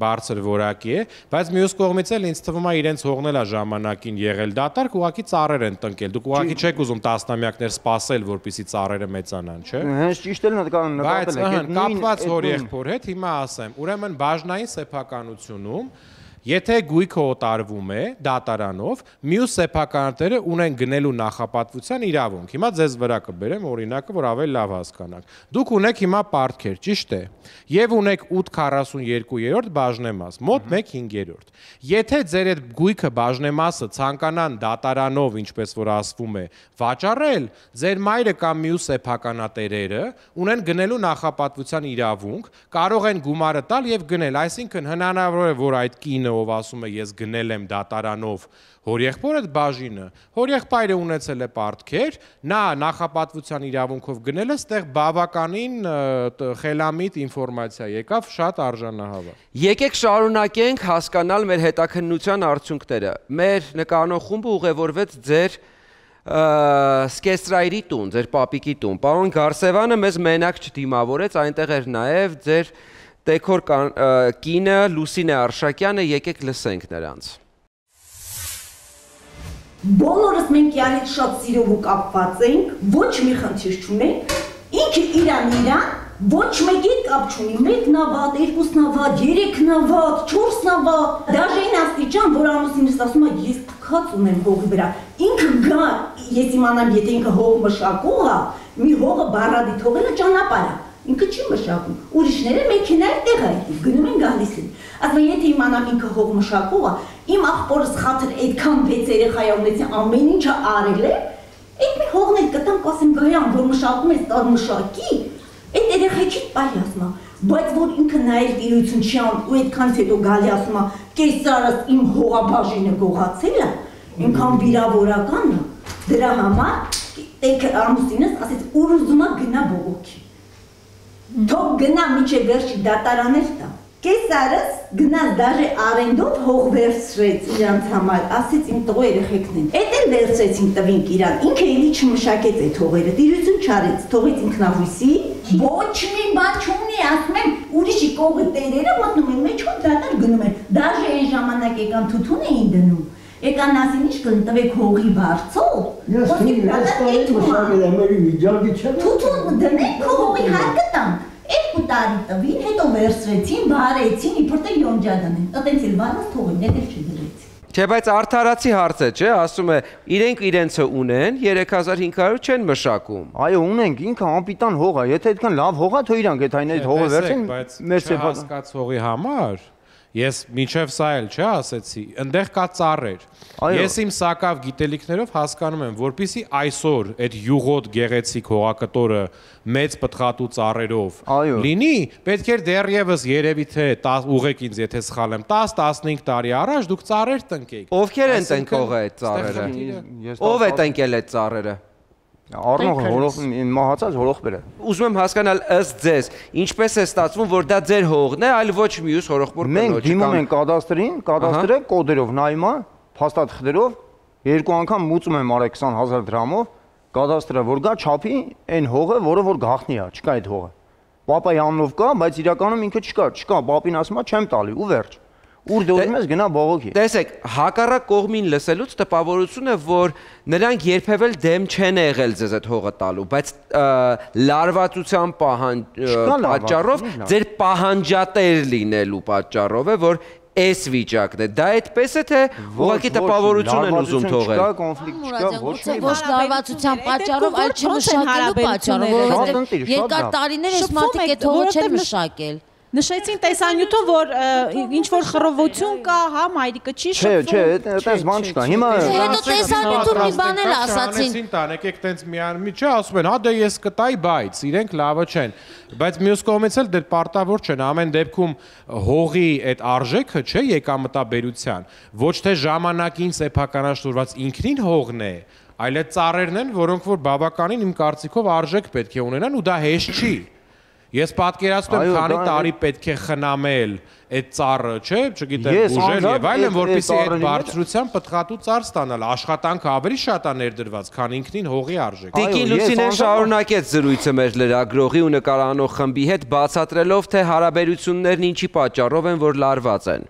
բարձր որակի է, բայց մյուս կողմից էլ ինձ թվում է իրենց հողն էլ է ժամանակին եղել դատարկ, ուղակի ծառեր են տնկել։ Դուք ուղակի չեք ուզում տասնամյակներ սпасել, որպիսի ծառերը մեծանան, չէ։ Հենց ճիշտ էլ նկատել եք։ Բայց կապված հոր եղբոր հետ հիմա ասեմ, ուրեմն բաժնային սեփականությունում Եթե գույքը օտարվում է դատարանով, մյուս սեփականատերը ունեն գնելու նախապատվության իրավունք։ Հիմա ձեզ վրա կբերեմ օրինակը, որ ավելի լավ հասկանաք։ Դուք ունեք հիմա պարտքեր, ճիշտ է։ Եվ ունեք 8.42-րդ բաժնեմաս, մոտ 1/5-րդ։ Եթե ձեր այդ գույքը բաժնեմասը ցանկանան դատարանով, ինչպես որ ասվում է, վաճառել, ձեր մայրը կամ մյուս սեփականատերերը ունեն գնելու նախապատվության իրավունք, կարող են գումարը տալ եւ գնել, այսինքն հնարավոր է որ այդ կինը ով ասում է ես գնել եմ դատարանով հորեղբորը բաժինը հորեղբայրը ունեցել է պարտքեր նա նախապատվության իրավունքով գնել է ստեղ բավականին խելամիտ ինֆորմացիա եկավ շատ արժանահավաք եկեք շարունակենք հասկանալ մեր հետաքննության արդյունքները մեր նկարնող խումբը ուղևորվեց ձեր սկեստրայրի տուն, ձեր պապիկի տուն։ Պարոն Գարսևանը մեզ մենակ չդիմավորեց, այնտեղ էր նաև ձեր Տեքոր կինը Լուսինե Արշակյանը, եկեք լսենք նրանց։ Բոլորս մենք յալից շատ սիրով ու կապված ենք, ոչ մի խնդիր չունենք։ Ինքը իրան իրան ոչ մեկի հետ կապ չունի։ Մեկն ա վատ, երկուսն ա վատ, երեքն ա վատ, չորսն ա վատ։ Դաժե այն աստիճան, որ ամուսինս ասում է, ես թքած ունեմ հողի վրա։ Ինքը գա, ես իմանամ, եթե ինքը հող մշակող է, մի հողը բարադի թողելը ճանապարհ է։ Ինքը չի մշակում։ Ուրիշները մեքենայի տեղ է եկել, գնում են գալիս են։ Ասում եմ, եթե իմանամ ինքը հող մշակող է, իմ աղբորս խաթր այդքան վեց երեխա ունեցի ամեն ինչը արել է, այդ մի հողն էլ կտամ կասեմ գայան, որ մշակում է տար մշակի, այդ երեխայի բայ ասում բայց որ ինքը նայել տիրություն չի անում ու այդքանից հետո գալի ասում է կեսարս իմ հողաբաժինը գողացել է ինքան վիրավորական է դրա համար տեք ամուսինս ասեց ուր ուզում է գնա բողոքի թող գնա միջև վերջի դատարանել տա Կեսարս գնաց դաժե արենդով հող վերցրեց իրանց համար, ասեց իմ տղու երեխեքն են։ Էդ էլ վերցրեցին տվինք իրան։ Ինքը էլի չմշակեց այդ հողերը, տիրություն չարեց, թողեց ինքնավույսի։ Ոչ մի բան չունի, ասում եմ, ուրիշի կողի տերերը մտնում են մեջ ու դատար գնում են։ Դաժե այն ժամանակ եկան թութուն էին դնում։ Եկան ասին ինչ կն տվեք հողի բարձով։ Ես թին այս մշակել եմ, մեր վիճակի չէ։ Թութուն դնեք հողի հարկը տանք։ Երկու տարի տվին, հետո վերցրեցին, բարեցին, իբր թե յոնջա դնեն։ Այդտենց էլ վարած թողին, դա էլ չդրեցին։ Չէ, բայց արդարացի հարց է, չէ, ասում է, իրենք իրենցը ունեն, 3500 չեն մշակում։ Այո, ունենք, ինքը անպիտան հող է, եթե այդքան լավ հող է, թող իրանք այդ այն այդ հողը վերցին, մեր սեփական հողի համար Ես միջև սա էլ չէ ասեցի, այնտեղ կա ծառեր։ Ես իմ սակավ գիտելիքներով հասկանում եմ, որpիսի այսօր այդ յուղոտ գեղեցիկ հողակտորը մեծ պտղատու ծառերով լինի, պետք էր դեռևս երևի թե ուղեք ինձ եթե սխալ եմ 10-15 տարի առաջ դուք ծառեր տնկեիք։ Ովքեր են տնկողը այդ ծառերը։ Ով է տնկել այդ ծառերը։ Առնողը հորող մահացած հորողբերը։ Ուզում եմ հասկանալ ըստ ձեզ, ինչպես է ստացվում, որ դա ձեր հողն է, այլ ոչ մյուս հորողբոր կնոջ։ Մենք դիմում ենք կադաստրին, կադաստրը կոդերով նայում է, փաստաթղթերով, երկու անգամ մուծում եմ արել 20000 դրամով, կադաստրը որ գա չափի այն հողը, որը որ գախնի է, չկա այդ հողը։ Պապայի անունով կա, բայց իրականում ինքը չկա, չկա, պապին ասում է չեմ տալի ու վերջ ուր դու ուզում ես գնա բողոքի։ Տեսեք, հակառակ կողմին լսելուց տպավորություն է, որ նրանք երբևէ դեմ չեն եղել ձեզ այդ հողը տալու, բայց լարվածության պատճառով ձեր պահանջատեր լինելու պատճառով է, որ այս վիճակն է։ Դա այդպես է թե ուղղակի տպավորություն են ուզում թողել։ Չկա կոնֆլիկտ, չկա ոչ մի ոչ լարվածության պատճառով, այլ չմշակելու պատճառով, որովհետև երկար տարիներ այս մարդիկ այդ հողը չեն մշակել նշեցին տեսանյութով, որ ինչ որ խռովություն կա, հա, մայրիկը չի շփվում։ Չէ, չէ, այդպես բան չկա։ Հիմա հետո տեսանյութում մի բան էլ ասացին։ Տան եկեք տենց միան մի չէ, ասում են, հա դե ես կտայի, բայց իրենք լավը չեն։ Բայց մյուս կողմից էլ դե պարտավոր չեն ամեն դեպքում հողի այդ արժեքը չէ եկամտաբերության, ոչ թե ժամանակին սեփականաշնորված ինքնին հողն է, այլ այդ ծառերն են, որոնք որ բավականին իմ կարծիքով արժեք պետք է ունենան ու դա հեշտ չի։ Ես պատկերացնում եմ, քանի տարի պետք է խնամել այդ ծառը, չէ, չգիտեմ, բուժել եւ այլն, որպեսզի այդ բարձրության պտղատու ծառ ստանալ, աշխատանքը ավելի շատ է ներդրված, քան ինքնին հողի արժեքը։ Տիկին Լուսինեն շարունակեց զրույցը մեր լրագրողի ու նկարանող խմբի հետ, բացատրելով, թե հարաբերություններն ինչի պատճառով են, որ լարված են։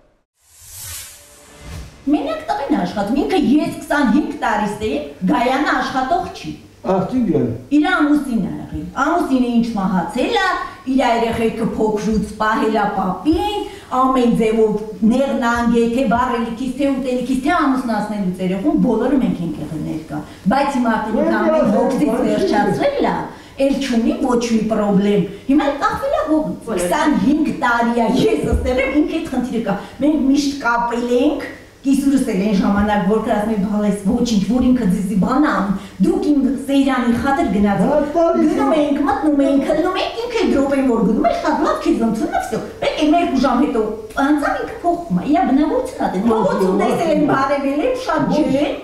Մենակ տղեն աշխատում, ինքը ես 25 տարիս է, Գայանը աշխատող չի։ Արտիգան։ Իր ամուսինն է եղել։ Ամուսինը ինչ մահացել է, իր երեխեքը փոքրուց պահել է պապին, ամեն ձևով ներնանգ թե բարելիքից, թե ուտելիքից, թե ամուսնացնելուց երեխուն բոլորը մենք ենք եղել ներկա։ Բայց հիմա ամեն հոգից վերջացրել է, էլ չունի ոչ մի խնդրեմ։ Հիմա կախվել է հոգ 25 տարի է, ես ըստեղ եմ ինքը այդ խնդիրը կա։ Մենք միշտ կապել ենք Կիսուրս էլ այն ժամանակ որ ասում է բալես ոչինչ որ ինքը ձեզի բան անում դուք իմ սեյրանի խաթր գնացեք գնում էինք մտնում էինք հլնում էինք ինքը դրոպեն որ գնում է շատ լավ քեզ ոնցնա վсё պետք է մեր ուժամ հետո անցավ ինքը փոխվում է իրա բնավորությունն է փոխություն տեսել են բարևել են շատ ջրեն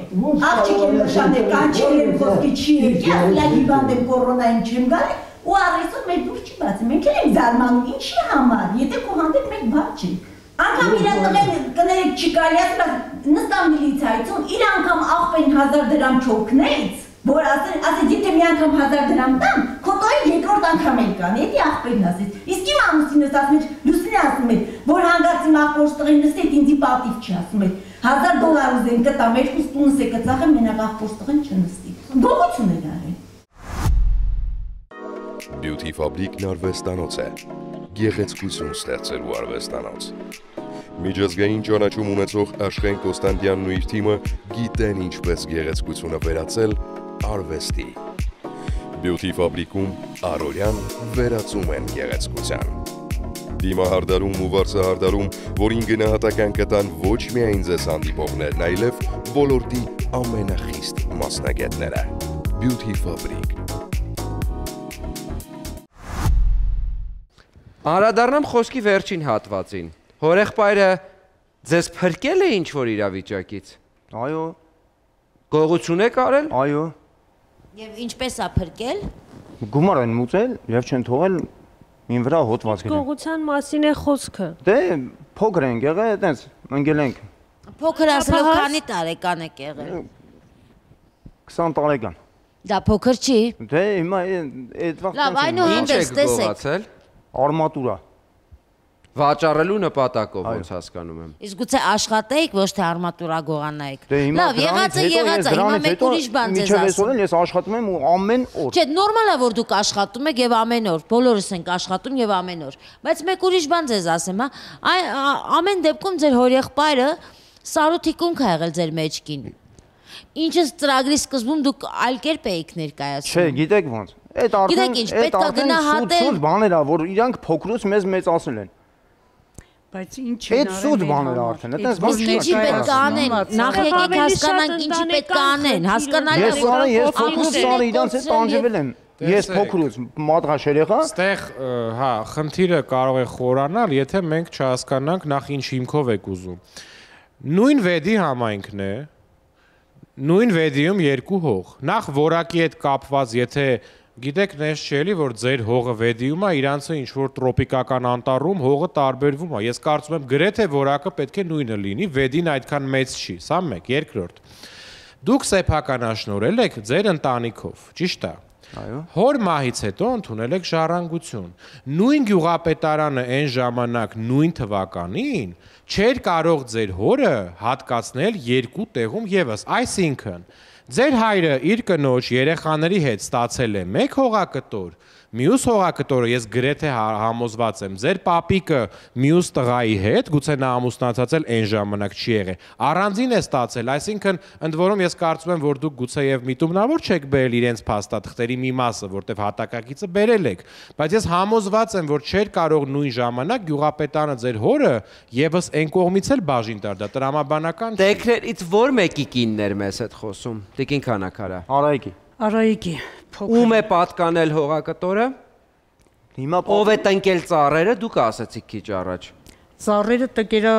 աղջիկը նշան է կանչել են խոսքի չի եկել լա հիվանդ եմ կորոնային չեմ գալի ու առեսով մեր դուր չի բացի մենք էլ ենք զարմանում ինչի համար եթե քո հանդեպ մեկ բան չի Անկամ իր տղեն կարելի ասել նստան միլիցիայցում իր անգամ աղբեն 1000 դրամ չօգնեց, որ ասել եթե մի անգամ 1000 դրամ տամ, քոտոյի երկրորդ անգամ էլ կան, էդի աղբերն ասեց։ Իսկ իմ ամուսինս ասում էր, Լուսինը ասում էր, որ հանգած իմ աղբորս տղեն նստեց ինձի պատիվ չի ասում էր։ 1000 դոլար ուզեն կտամ, երկու տունս է կծախեմ, մենակ աղբորս տղեն չնստի։ Գողություն է դա։ Beauty Fabric-ն արվեստանոց է։ Գեղեցկություն ստեղծելու արվեստանոց։ Միջազգային ճանաչում ունեցող Աշխեն Կոստանդյանն ու իր թիմը գիտեն ինչպես գեղեցկությունը վերածել արվեստի։ Beauty Fabric-ում Արորյան վերածում են գեղեցկության։ Դիմահարդարում ու վարսահարդարում, որին գնահատական կտան ոչ միայն ձեզ հանդիպողներն, այլև ոլորտի ամենախիստ մասնագետները։ Beauty Fabric Անդրադառնամ խոսքի վերջին հատվածին։ Հորեղբայրը ձեզ փրկել է ինչ որ իրավիճակից։ Այո։ Գողություն եք արել։ Այո։ Եվ ինչպես է փրկել։ Գումար են մուծել եւ չեն թողել ին վրա հոտված գրել։ Գողության մասին է խոսքը։ Դե փոքր ենք եղել, այտենց ընկել ենք Փոքր ասելով քանի տարեկան եք եղել։ 20 տարեկան։ Դա փոքր չի։ Դե հիմա այդ վաղ Լավ, այնուհանդերձ տեսեք։ Արմատուրա։ Վաճառելու նպատակով ոնց հասկանում եմ։ Իսկ գուցե աշխատեիք ոչ թե արմատուրա գողանայիք։ Դե Լավ, եղածը եղած է, հիմա մեկ ուրիշ բան ձեզ ասում։ ասում։ Ես աշխատում եմ ու ամեն օր։ Չէ, նորմալ է որ դուք աշխատում եք եւ ամեն օր, բոլորս ենք աշխատում եւ ամեն օր։ Բայց մեկ ուրիշ բան ձեզ ասեմ, հա։ Այ ամեն դեպքում ձեր հորեղբայրը սարոթիկունք ա եղել ձեր մեջքին։ Ինչը ծրագրի սկզբում դուք այլ կերպ էիք ներկայացնում։ Չէ, գիտեք ոնց։ Այդ արդեն է գնահատել։ Սուտ բաներ ա, որ իրանք փոքրուց մեզ մեծացել են։ Բայց ինչ են Այդ սուտ բաներ արդեն, այդպես ոչ Իսկ ինչի պետք է անեն։ Նախ եկեք հասկանանք ինչի պետք է անեն։ Հասկանալի Ես սարը ես փոքրուց սարը իրանց հետ տանջվել եմ։ Ես փոքրուց մադրաշ երեխա։ Ստեղ, հա, խնդիրը կարող է խորանալ, եթե մենք չհասկանանք նախ ինչ հիմքով եք ուզում։ Նույն վեդի համայնքն է, նույն վեդիում երկու հող։ Նախ որակի հետ կապված, եթե Գիտեք, նես չէ՞ էլի, որ ձեր հողը վեդիում է, իրանցը ինչ որ տրոպիկական անտառում հողը տարբերվում է։ Ես կարծում եմ գրեթե որակը պետք է նույնը լինի, վեդին այդքան մեծ չի։ Սա մեկ, երկրորդ։ Դուք սեփականաշնորել եք ձեր ընտանիքով, ճիշտ է։ Այո։ Հոր մահից հետո ընդունել եք ժառանգություն։ Նույն գյուղապետարանը այն ժամանակ նույն թվականին չէր կարող ձեր հորը հատկացնել երկու տեղում եւս, այսինքն Ձեր հայրը իր կնոջ երեխաների հետ ստացել է մեկ հողակտոր, մյուս հողակտորը ես գրեթե հա- համոզված եմ, ձեր պապիկը մյուս տղայի հետ, գուցե նա ամուսնացած էլ այն ժամանակ չի եղել, առանձին է ստացել, այսինքն ընդ որում ես կարծում եմ, որ դուք գուցե եւ միտումնավոր չեք բերել իրենց փաստաթղթերի մի մասը, որտեվ հատակագիծը բերել եք, բայց ես համոզված եմ, որ չէր կարող նույն ժամանակ գյուղապետանը ձեր հորը եւս այն կողմից էլ բաժին տար, դա տրամաբանական չի։ Տեքրերից ո՞ր մեկի կինն էր մեզ հետ խոսում։ Տիկին Քանաքարա։ Արայիկի։ Արայիկի։ Ում է պատկանել հողակտորը։ Հիմա ով է տնկել ծառերը, դուք ասացիք քիչ առաջ։ Ծառերը տկերա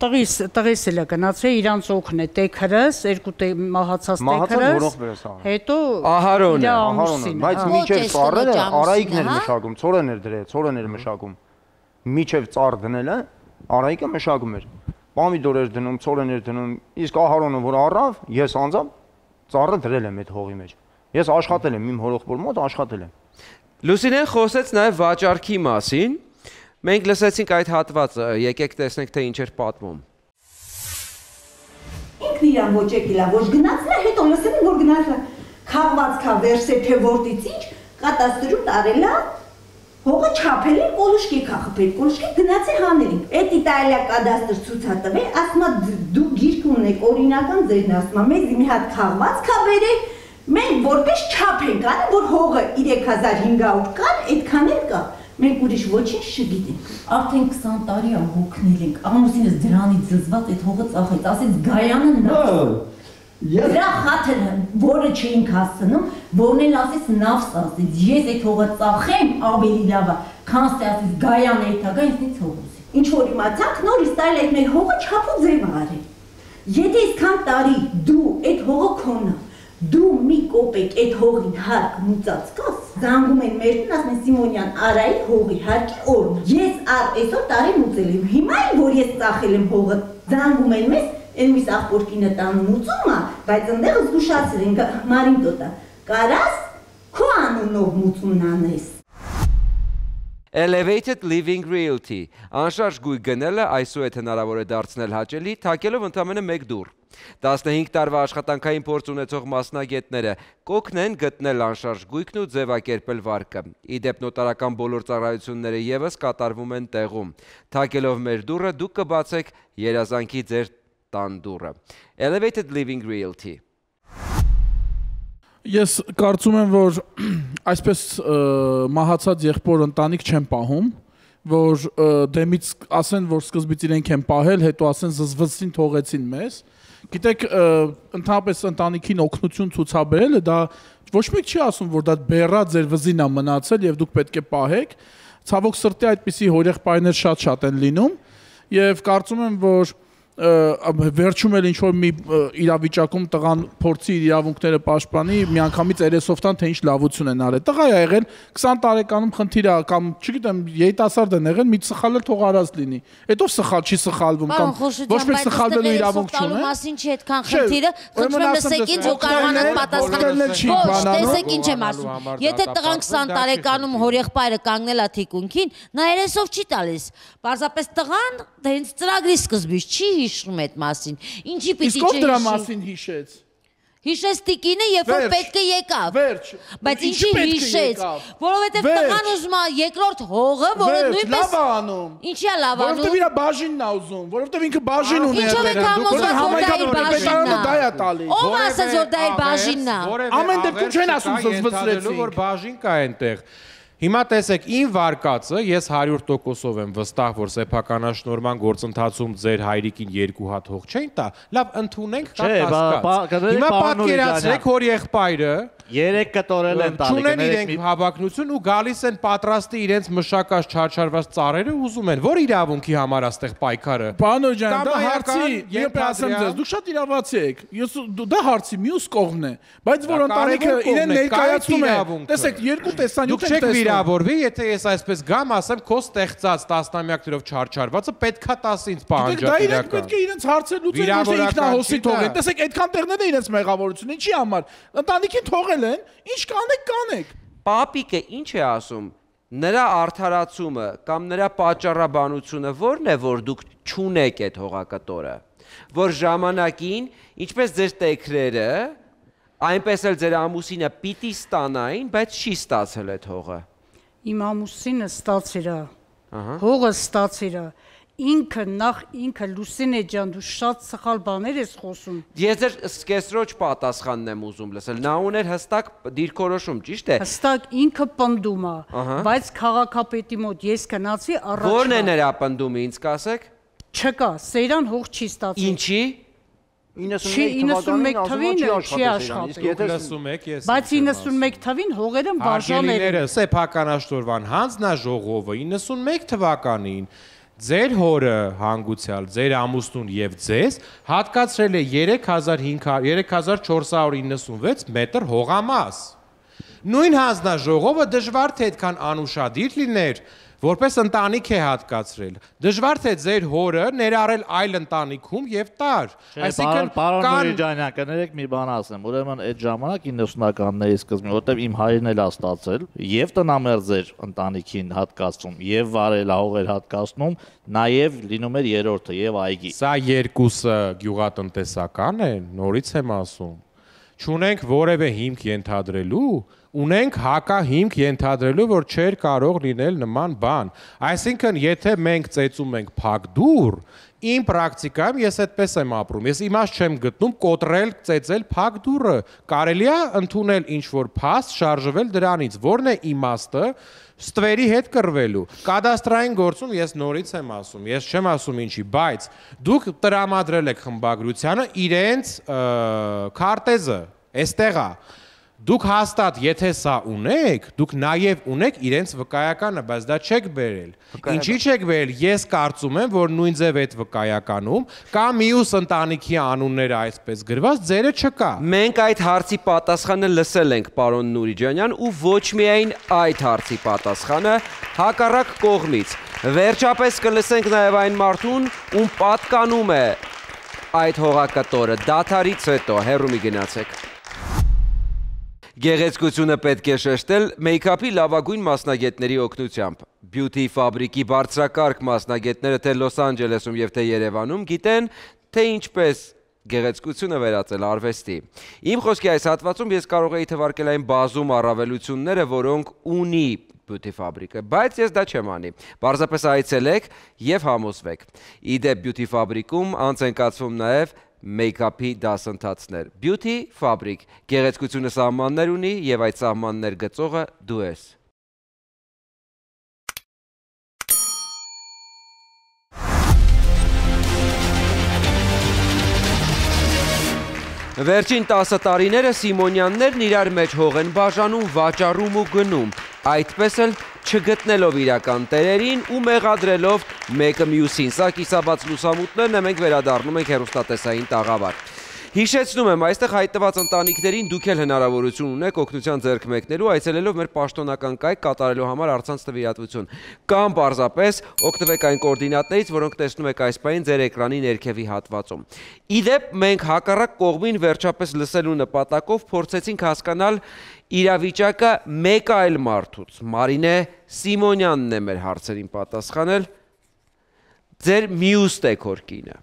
տղիս տղիս էլ է գնացել իրանց օգն է տեքրս երկու մահացած տեքրս հետո Ահարոնը, Ահարոնը, բայց հա։ միջև ծառերը արայիկն էր հա? մշակում, ծորեն էր դրել, ծորեն էր մշակում։ Միջև ծառ դնելը արայիկը մշակում էր։ Պամիդոր էր դնում, ծորեն էր դնում, իսկ ահարոնը որ առավ, ես անձամբ ծառը դրել եմ այդ հողի մեջ։ Ես աշխատել եմ իմ հորոխբոր մոտ, աշխատել եմ։ Լուսինեն խոսեց նաև վաճառքի մասին։ Մենք լսեցինք այդ հատվածը, եկեք տեսնենք թե ինչ էր պատմում։ Ինքն իրան ոչ եկիլա, ոչ գնացնա, հետո լսեմ որ գնացա խաղվածքա վերսե թե որտից ինչ, կատաստրում տարելա, հողը չափել են կոլուշկի քաղփել, կոլուշկի գնացի հանել են։ Էդի տալիա կադաստր ցուցա տվել, ասма դու գիրք ունեք, օրինական ձերն ասма, մեզ մի հատ խաղվածքա բերեք մենք որպես չափ ենք անում, որ հողը 3500 կար, այդքան էլ կա։ Մենք ուրիշ ոչինչ չգիտենք։ Արդեն 20 տարի է հոգնել ենք։ Ամուսինս դրանից զզված այդ հողը ծախեց, ասեց Գայանը նավ։ Դրա խաթրը, որը չէինք հասցնում, որն էլ ասեց նավս ասեց, ես այդ հողը ծախեմ ավելի լավ է, քան ասեց Գայանը գա ինձնից հողս։ Ինչ որ իմացանք, նորից տալ այդ մեր հողը չափու ձև արել։ Եթե այսքան տարի դու այդ հողը քոնը, դու մի կոպեկ այդ հողին հարկ մուծած կաս, զանգում են մերտուն, ասում են Սիմոնյան Արայի հողի հարկի օրն։ Ես առ այսօր տարի մուծել եմ։ Հիմա էլ որ ես ծախել եմ հողը, զանգում են մեզ, այն միս աղբորկինը տան մուծում է, բայց ընդեղ զգուշացրել են Մարին տոտա։ Կարաս քո անունով մուծումն անես։ Elevated Living Realty։ Անշարժ գույք գնելը այսուհետ հնարավոր է դարձնել հաճելի, թակելով ընդամենը 1 դուռ։ 15 տարվա աշխատանքային փորձ ունեցող մասնագետները կօգնեն գտնել անշարժ գույքն ու ձևակերպել վարկը։ Իդեպ նոտարական բոլոր ծառայությունները եւս կատարվում են տեղում։ Թակելով մեր դուռը դուք կբացեք երազանքի ձեր տան դուռը։ Elevated Living Realty Ես կարծում եմ, որ այսպես մահացած եղբոր ընտանիք չեն պահում, որ դեմից ասեն, որ սկզբից իրենք են պահել, հետո ասեն զզվեցին, թողեցին մեզ։ Գիտեք, ընդհանրապես ընտանիքին օգնություն ցուցաբերելը դա ոչ մեկ չի ասում, որ դա բեռա ձեր վզին է մնացել եւ դուք պետք է պահեք։ Ցավոք սրտի այդպիսի հորեղբայրներ շատ-շատ են լինում եւ կարծում եմ, որ վերջում էլ ինչ որ մի իրավիճակում տղան փորձի իր իրավունքները պաշտպանի, միանգամից երեսով տան թե ինչ լավություն են արել։ Տղա է եղել 20 տարեկանում խնդիր է կամ չգիտեմ, երիտասարդ են եղել, մի սխալը թող արած լինի։ Հետո սխալ չի սխալվում կամ ոչ մեկ սխալվելու իրավունք չունի։ Մասին չի այդքան խնդիրը, խնդրում եմ լսեք ինձ ու կարողանաք պատասխանել։ Ոչ, տեսեք ինչ եմ ասում։ Եթե տղան 20 տարեկանում հորեղբայրը կանգնել է թիկունքին, նա երեսով չի տալիս։ Պարզապես տղան հենց ծրագրի սկզբից չի հիշում այդ մասին։ Ինչի պիտի չէ։ Իսկ ով դրա մասին հիշեց։ Հիշեց տիկինը, երբ որ պետք է եկավ։ Վերջ։ Բայց ինչի հիշեց։ Որովհետև տղան ուզում է երկրորդ հողը, որը նույնպես լավ է անում։ Ինչի է լավ անում։ Որովհետև իր բաժինն է ուզում, որովհետև ինքը բաժին ունի Ինչով է համոզված որ դա իր բաժինն է։ Դա է տալի։ Ով ասաց որ դա իր բաժինն է։ Ամեն դեպքում չեն ասում զզվծրեցին։ Որ բաժին կա այնտեղ։ Հիմա տեսեք, ին վարկածը ես 100%-ով եմ վստահ, որ սեփականաշնորհման գործընթացում ձեր հայրիկին երկու հատ հող չեն տա։ Լավ, ընդունենք դա կասկած։ Հիմա պատկերացրեք, որ եղբայրը 3 կտորել են տալի։ Չունեն իրենք հավակնություն ու գալիս են պատրաստի իրենց մշակած չարչարված ծառերը ուզում են։ Որ իրավունքի համար աստեղ պայքարը։ Պանո ջան, դա հարցի, երբ ասեմ ձեզ, դուք շատ իրավացի եք։ Ես դա հարցի մյուս կողմն է, բայց որ ընտանիքը իրեն ներկայացնում է։ Տեսեք, երկու տեսանյութ են տեսնում վիրավորվի, եթե ես այսպես գամ, ասեմ, քո ստեղծած տասնամյակներով չարչարվածը պետքա 10 ինձ պահանջա իրական։ Դա պետք է իրենց հարցեր լուծեն, ոչ թե ինքնահոսի թողեն։ Տեսեք, այդքան տեղներ է իրենց մեղավորությունը, ինչի համար։ Ընտանիքին թողել են, ինչ կանեք, կանեք։ Պապիկը ինչ է ասում։ Նրա արդարացումը կամ նրա պատճառաբանությունը ո՞րն է, որ դուք չունեք այդ հողակտորը, որ ժամանակին, ինչպես ձեր տեքրերը, այնպես էլ ձեր ամուսինը պիտի ստանային, բայց չի ստացել այդ հողը իմ ամուսինը ստացիր է։ Հողը ստացիր է ինքը նախ ինքը Լուսինե ջան դու շատ սխալ բաներ ես խոսում։ Ես ձեր սկեսրոջ պատասխանն եմ ուզում լսել։ Նա ուներ հստակ դիրքորոշում, ճիշտ է։ Հստակ ինքը պնդում է, բայց քաղաքապետի մոտ ես գնացի առաջ։ Ո՞րն է նրա պնդումը, ինձ կասեք։ Չկա, Սեյրան հող չի ստացել։ Ինչի։ 91 թվին չի աշխատել։ 91 ես։ Բայց 91 թվին հողերը բաժանել են։ Սեփականաշտորվան հանձնաժողովը 91 թվականին ձեր հորը հանգուցյալ, ձեր ամուսնուն եւ ձեզ հատկացրել է 3500 3496 մետր հողամաս։ Նույն հանձնաժողովը դժվար թե այդքան անուշադիր լիներ, որպես ընտանիք է հատկացրել։ Դժվար թե ձեր հորը ներառել այլ ընտանիքում եւ տար։ Այսինքն պարոն Նուրիջանյան, կներեք մի բան ասեմ, ուրեմն այդ ժամանակ 90-ականների սկզբին, որտեւ իմ հայրն էլ աստացել եւ տնամերձեր ընտանիքին հատկացնում եւ վարելահողեր հատկացնում, նաեւ լինում էր երրորդը եւ այգի։ Սա երկուսը գյուղատնտեսական է, նորից եմ ասում։ Չունենք որևէ հիմք ենթադրելու, ունենք հակահիմք ենթադրելու, որ չէր կարող լինել նման բան։ Այսինքն, եթե մենք ծեծում ենք փակ դուր, իմ պրակտիկայում ես այդպես եմ ապրում։ Ես իմաստ չեմ գտնում կոտրել, ծեծել փակ դուրը։ Կարելի է ընդունել ինչ որ փաստ, շարժվել դրանից։ Որն է իմաստը ստվերի հետ կռվելու։ Կադաստրային գործում ես նորից եմ ասում, ես չեմ ասում ինչի, բայց դուք տրամադրել եք խմբագրությանը իրենց քարտեզը, այստեղ է Դուք հաստատ, եթե սա ունեք, դուք նաև ունեք իրենց վկայականը, բայց դա չեք բերել։ Ինչի չեք բերել։ Ես կարծում եմ, որ նույն ձև այդ վկայականում կա մյուս ընտանիքի անունները այսպես գրված, ձերը չկա։ Մենք այդ հարցի պատասխանը լսել ենք, պարոն Նուրիջանյան, ու ոչ միայն այդ հարցի պատասխանը հակառակ կողմից։ Վերջապես կլսենք նաև այն մարդուն, ում պատկանում է այդ հողակտորը։ Դաթարից հետո հերումի գնացեք։ Գեղեցկությունը պետք է շեշտել մեյքափի լավագույն մասնագետների օգնությամբ։ Beauty ֆաբրիկի բարձրակարգ մասնագետները թե Լոս Անջելեսում եւ թե Երևանում գիտեն, թե ինչպես գեղեցկությունը վերածել արվեստի։ Իմ խոսքի այս հատվածում ես կարող էի թվարկել այն բազում առավելությունները, որոնք ունի Beauty Fabric-ը, բայց ես դա չեմ անի։ Պարզապես այցելեք եւ համոզվեք։ Իդեպ Beauty Fabric-ում անց են կացվում նաեւ մեյքափի դասընթացներ։ Beauty Fabric գեղեցկությունը սահմաններ ունի եւ այդ սահմաններ գծողը դու ես։ Վերջին 10 տարիները Սիմոնյաններն իրար մեջ հող են բաժանում, վաճառում ու գնում, այդպես էլ չգտնելով իրական տերերին ու մեղադրելով մեկը մյուսին։ Սա կիսաբաց լուսամուտներն է, մենք վերադառնում ենք հերոստատեսային տաղավար։ Հիշեցնում եմ, այստեղ հայտնված ընտանիքներին դուք էլ հնարավորություն ունեք օգնության ձեռք մեկնելու, այցելելով մեր պաշտոնական կայք կատարելու համար առցանց տվիրատվություն։ Կամ պարզապես օգտվեք այն կոորդինատներից, որոնք տեսնում եք այս պահին ձեր էկրանի ներքևի հատվածում։ Իդեպ մենք հակառակ կողմին վերջապես լսելու նպատակով փորձեցինք հասկանալ իրավիճակը մեկ այլ մարդուց։ Մարինե Սիմոնյանն է մեր հարցերին պատասխանել։ Ձեր մյուս տեքորկինը։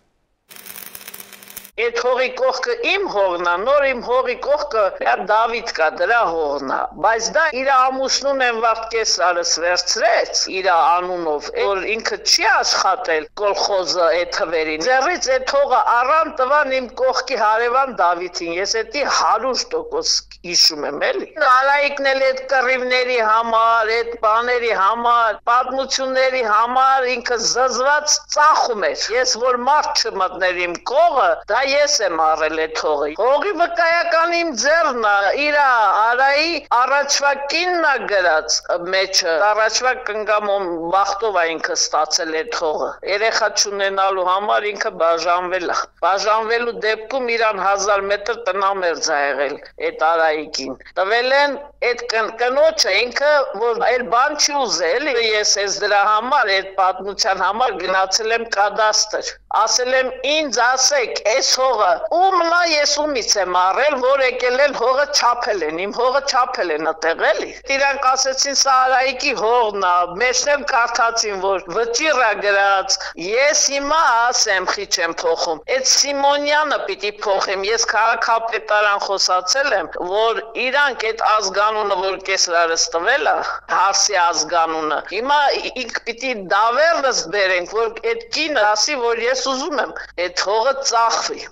Այդ հողի կողքը իմ հողն է, նոր իմ հողի կողքը դա Դավիթ կա, դրա հողն է, բայց դա իր ամուսնուն են Վարդկեսարս վերցրեց իր անունով, որ ինքը չի աշխատել կոլխոզը այդ թվերին։ Ձեռից այդ հողը առան տվան իմ կողքի հարևան Դավիթին։ Ես էդի 100% հիշում եմ էլի։ Արայիկն էլ այդ կռիվների համար, այդ բաների համար, պատմությունների համար ինքը զզված ծախում էր։ Ես որ մարդ չմտներ իմ կողը, դա ես եմ առել այդ հողի։ Հողի վկայական իմ ձեռն է, իր արայի առաջվա կինն է գրած մեջը։ Առաջվա կնգամոն վախտով է ինքը ստացել այդ հողը։ Երեխա չունենալու համար ինքը բաժանվել է։ Բաժանվելու դեպքում իրան 1000 մետր տնամերձ է եղել այդ արայիկին։ Տվել են այդ կնոջը ինքը որ այլ բան չի ուզել, ես ես դրա համար այդ պատմության համար գնացել եմ կադաստր։ Ասել եմ ինձ ասեք, այս հողը ումնա ես ումից եմ առել, որ եկել են հողը չափել են, իմ հողը չափել են ըտեղ էլի։ Իրանք ասեցին սա Արայիկի հողն է, մեջն եմ կարդացին, որ վճիռ է գրած։ Ես հիմա ասեմ, խիչ եմ փոխում։ Այդ Սիմոնյանը պիտի փոխեմ։ Ես քաղաքապետարան խոսացել եմ, որ իրանք այդ ազգանունը, որ կեսրարս տվել է, հարսի ազգանունը։ Հիմա ինք պիտի դավերնս բերենք, որ այդ կինը ասի, որ ես ուզում եմ այդ հողը ծախվի։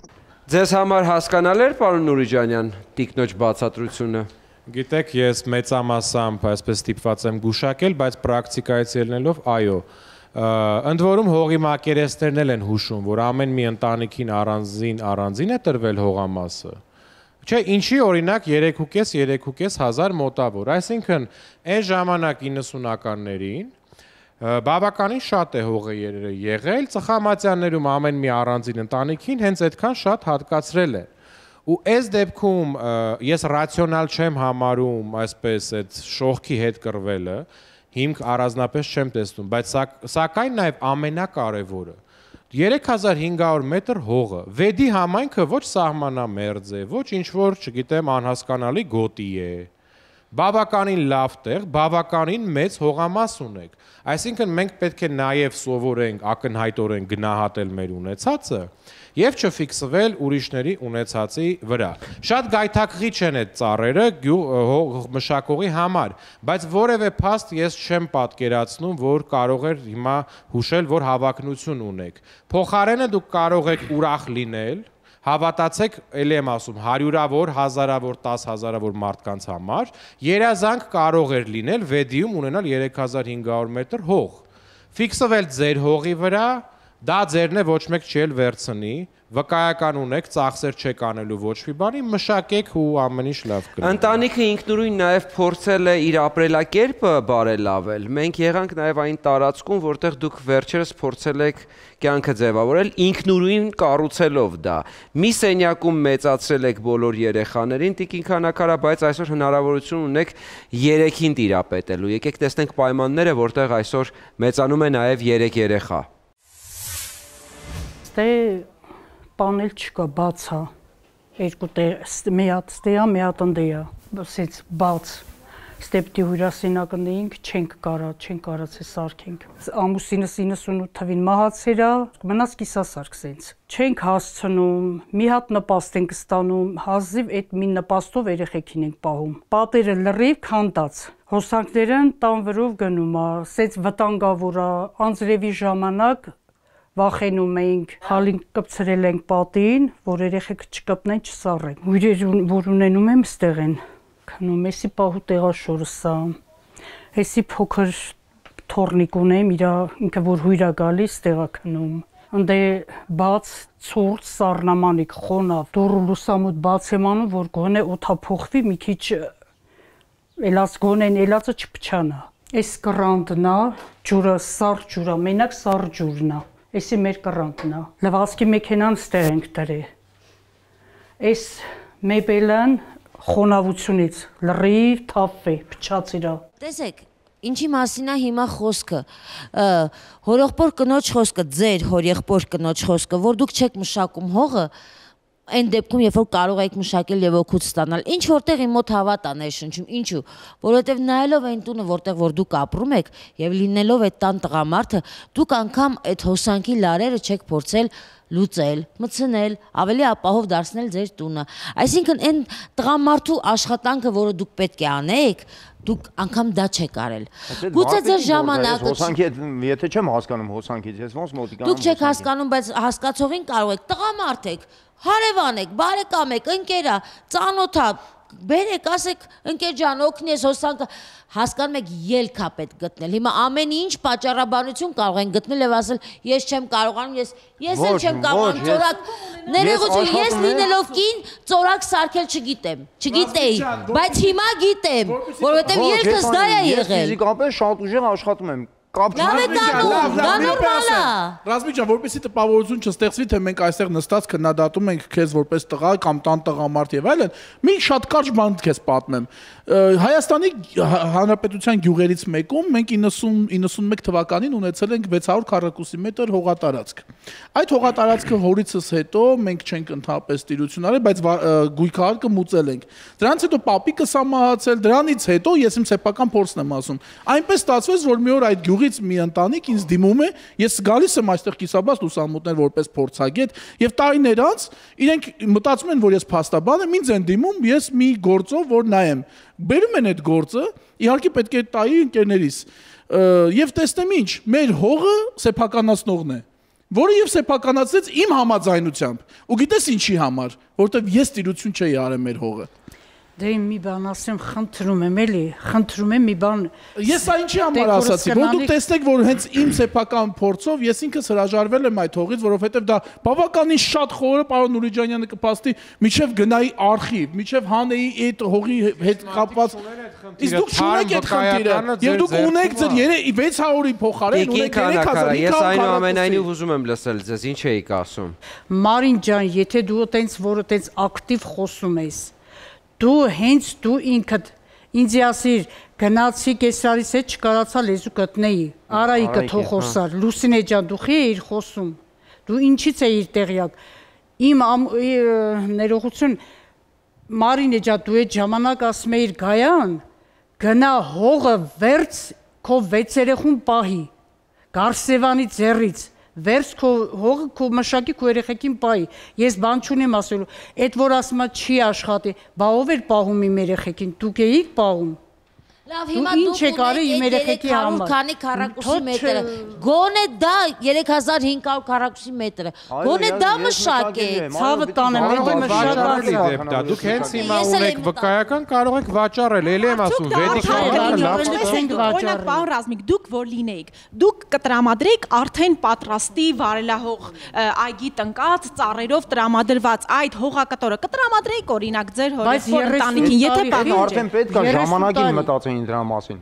Ձեզ համար հասկանալ էր, պարոն Նուրիջանյան, տիկնոջ բացատրությունը։ Գիտեք, ես մեծամասամբ այսպես ստիպված եմ գուշակել, բայց պրակտիկայից ելնելով, այո, ընդ որում հողի մակերեսներն էլ են հուշում, որ ամեն մի ընտանիքին առանձին առանձին է տրվել հողամասը։ Չէ, ինչի օրինակ 3.5 3.5 հազար մոտավոր, այսինքն այն ժամանակ 90-ականներին բավականին շատ է հողը եղել, ծխամացյաններում ամեն մի առանձին ընտանիքին հենց այդքան շատ հատկացրել է։ Ու այս դեպքում ես ռացիոնալ չեմ համարում այսպես այդ շողքի հետ կռվելը, հիմք առանձնապես չեմ տեսնում, բայց սակայն նաև ամենակարևորը 3500 մետր հողը։ Վեդի համայնքը ոչ սահմանամերձ է, ոչ ինչ որ, չգիտեմ, անհասկանալի գոտի է բավականին լավ տեղ, բավականին մեծ հողամաս ունեք։ Այսինքն մենք պետք է նաև սովորենք ակնհայտորեն գնահատել մեր ունեցածը եւ չֆիքսվել ուրիշների ունեցածի վրա։ Շատ գայթակղի չեն այդ ծառերը մշակողի համար, բայց որևէ փաստ ես չեմ պատկերացնում, որ կարող էր հիմա հուշել, որ հավակնություն ունեք։ Փոխարենը դուք կարող եք ուրախ լինել, հավատացեք, ելի եմ ասում, հարյուրավոր, հազարավոր, 10 հազարավոր մարդկանց համար երազանք կարող էր լինել վեդիում ունենալ 3500 մետր հող։ Ֆիքսվել ձեր հողի վրա, դա ձերն է ոչ մեկ չի էլ վերցնի, վկայական ունեք, ծախսեր չեք անելու ոչ մի բանի, մշակեք ու ամեն ինչ լավ կլինի։ Ընտանիքը ինքնուրույն նաև փորձել է իր ապրելակերպը բարելավել։ Մենք եղանք նաև այն տարածքում, որտեղ դուք վերջերս փորձել եք կյանքը ձևավորել ինքնուրույն կառուցելով դա։ Մի սենյակում մեծացրել եք բոլոր երեխաներին, տիկին քանակարա, բայց այսօր հնարավորություն ունեք 3-ին տիրապետելու։ Եկեք տեսնենք պայմանները, որտեղ այսօր մեծանում է նաև 3 երեխա։ Ստե բանել չկա, բաց է։ Երկու տեղ, մի հատ ստեա, մի հատ ընդեա, ասից բաց։ ստեպտի հյուրասենականեինք, չենք կարա, չենք կարացե սարքենք։ Ամուսինս 98 թվին մահացել է, մնաց կիսասարք սենց։ Չենք հասցնում, մի հատ նպաստ ենք ստանում, հազիվ այդ մի նպաստով երեխեքին ենք պահում։ Պատերը լրիվ քանդած։ Հոսանքներն տան վրով գնում է, սենց վտանգավոր է, անձրևի ժամանակ վախենում էինք, հալին կպցրել ենք պատին, որ երեխեքը չկպնեն, չսառեն։ Հյուրեր որ ունենում եմ, ստեղ են քնում, էսի պահու տեղաշորը սա։ Էսի փոքր թորնիկ ունեմ, իրա ինքը որ հույրա գալիս, տեղա քնում։ Անդե բաց ցուրտ սառնամանիկ խոնավ դուրը լուսամուտ բաց եմ անում որ գոնե օթափողվի մի քիչ էլաց գոնեն էլացը չփչանա այս կրանտն է ջուրը սառ ջուրա մենակ սառ ջուրն է էսի մեր կրանտն է լվացքի մեքենան ստեղ ենք դրել այս մեբելան խոնավությունից լրիվ թափ է, փչած իրա։ Տեսեք, ինչի մասին է հիմա խոսքը։ Հորեղբոր կնոջ խոսքը, ձեր հորեղբոր կնոջ խոսքը, որ դուք չեք մշակում հողը, այն դեպքում, երբ որ կարող եք մշակել եւ օգուտ ստանալ, ինչ որտեղ իմ մոտ հավատ աներ շնչում, ինչու, որովհետեւ նայելով այն տունը, որտեղ որ դուք ապրում եք եւ լինելով այդ տան տղամարդը, դուք անգամ այդ հոսանքի լարերը չեք փորձել լուծել, մցնել, ավելի ապահով դարձնել ձեր տունը։ Այսինքն այն տղամարդու աշխատանքը, որը դուք պետք է անեք, դուք անգամ դա չեք արել։ Գուցե ձեր ժամանակը հոսանքի եթե չեմ հասկանում հոսանքից, ես ոնց մոտիկանում։ Դուք չեք հասկանում, բայց հասկացողին կարող եք տղամարդ եք, հարևան եք, բարեկամ եք, ընկերա, ծանոթա, բերեք, ասեք, ընկեր ջան, օգնես հոսանքը, հասկանում եք ելքա պետք գտնել։ Հիմա ամեն ինչ պատճառաբանություն կարող են գտնել եւ ասել, ես չեմ կարողանում, ես ես էլ չեմ կարողանում ծորակ ներողություն, ես լինելով կին ծորակ սարքել չգիտեմ, չգիտեի, բայց հիմա գիտեմ, որովհետեւ ելքս դա է եղել։ Ես ֆիզիկապես շատ ուժեղ աշխատում եմ Լավ է դառնում, դա նորմալ է։ Ռազմի ջան, որպեսի տպավորություն չստեղծվի, թե մենք այստեղ նստած քննադատում ենք քեզ որպես տղա կամ տան տղամարդ եւ այլն, մի շատ կարճ բան քեզ պատմեմ։ Հայաստանի Հանրապետության գյուղերից մեկում մենք 90 91 թվականին ունեցել ենք 600 քառակուսի մետր հողատարածք։ Այդ հողատարածքը հորիցս հետո մենք չենք ընդհանրապես տիրություն արել, բայց գույքահարկը մուծել ենք։ Դրանից հետո պապիկը սամահացել, դրանից հետո ես իմ սեփական փորձն եմ ասում։ Այնպես ստացվեց, որ մի օր այդ գյուղից մի ընտանիք ինձ դիմում է, ես գալիս եմ այստեղ կիսաբաց լուսամուտներ որպես փորձագետ եւ տարիներ անց իրենք մտածում են, որ ես փաստաբան եմ, ինձ են դիմում, ես մի գործով որ նայեմ բերում են այդ գործը, իհարկե պետք է տայի ընկերներիս։ Եվ տեսնեմ ինչ, մեր հողը սեփականացնողն է որը եւ սեփականացրեց իմ համաձայնությամբ։ Ու գիտես ինչի համար, որովհետեւ ես տիրություն չէի արել մեր հողը։ Դե մի բան ասեմ, խնդրում եմ էլի, խնդրում եմ մի բան։ Ես սա ինչի համար ասացի, որ դուք տեսնեք, որ հենց իմ սեփական փորձով ես ինքս հրաժարվել եմ այդ հողից, որովհետև դա բավականին շատ խորը պարոն Նուրիջանյանը կփաստի, միջև գնայի արխիվ, միջև հանեի այդ հողի հետ կապված Իսկ դուք չունեք այդ խնդիրը։ Եվ դուք ունեք ձեր 600-ի փոխարեն ունեք 3000-ի։ Ես այնուամենայնիվ ուզում եմ լսել ձեզ, ինչ էիք ասում։ Մարին ջան, եթե դու այտենց որը այտենց ակտիվ խոսում ես, դու հենց դու ինքդ ինձ ասիր գնացի կեսարից հետ չկարացա լեզու գտնեի արայիկը թող խոսար լուսինե ջան դու խի էիր խոսում դու ինչից էիր տեղյակ իմ ներողություն մարինե ջան դու այդ ժամանակ ասում էիր գայան գնա հողը վերց քո վեց երեխուն պահի Գարսևանի ձեռից վերց քո հողը քո մշակի քո երեխեքին պայի ես բան չունեմ ասելու այդ որ ասումա չի աշխատի բա ով էր պահում իմ երեխեքին դուք էիք պահում Լավ, հիմա դուք իմ երեխեքի համար? քանի քառակուսի մետր։ Գոնե դա 3500 քառակուսի մետր է։ Գոնե դա մշակ է։ Ցավը տանեմ, մենք մշակած դա։ Դուք հենց հիմա ունեք վկայական կարող եք վաճառել, ելի եմ ասում, վեդիկական լավ չենք վաճառել։ Պարոն Ռազմիկ, դուք որ լինեիք, դուք կտրամադրեիք արդեն պատրաստի վարելահող այգի տնկած ծառերով տրամադրված այդ հողակտորը կտրամադրեիք օրինակ ձեր հորեղբոր ընտանիքին, եթե բան արդեն պետք է ժամանակին մտածեն էին դրա մասին։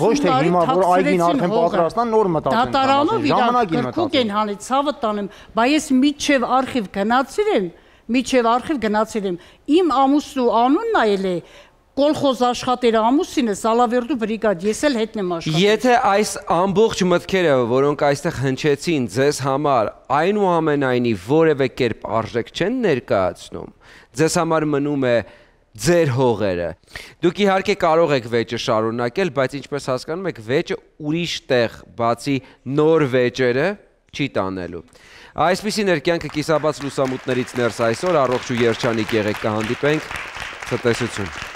Ոչ թե հիմա որ այգին արդեն պատրաստան նոր մտածեն։ Դատարանով ժամանակին մտածեն։ են հանի ցավը տանեմ, բայ ես միջև արխիվ գնացիր եմ, միջև արխիվ գնացիր եմ։ Իմ ամուսնու անունն այլ է կոլխոզ աշխատեր ամուսինը Սալավերդու բրիգադ, ես էլ հետն եմ աշխատել։ Եթե այս ամբողջ մտքերը, որոնք այստեղ հնչեցին ձեզ համար, այնուամենայնիվ որևէ կերպ արժեք չեն ներկայացնում, ձեզ համար մնում է ձեր հողերը։ Դուք իհարկե կարող եք վեճը շարունակել, բայց ինչպես հասկանում եք, վեճը ուրիշ տեղ, բացի նոր վեճերը, չի տանելու։ Այսպեսին էր կյանքը կիսաբաց լուսամուտներից ներս այսօր առողջ ու երջանիկ եղեք կհանդիպենք ցտեսություն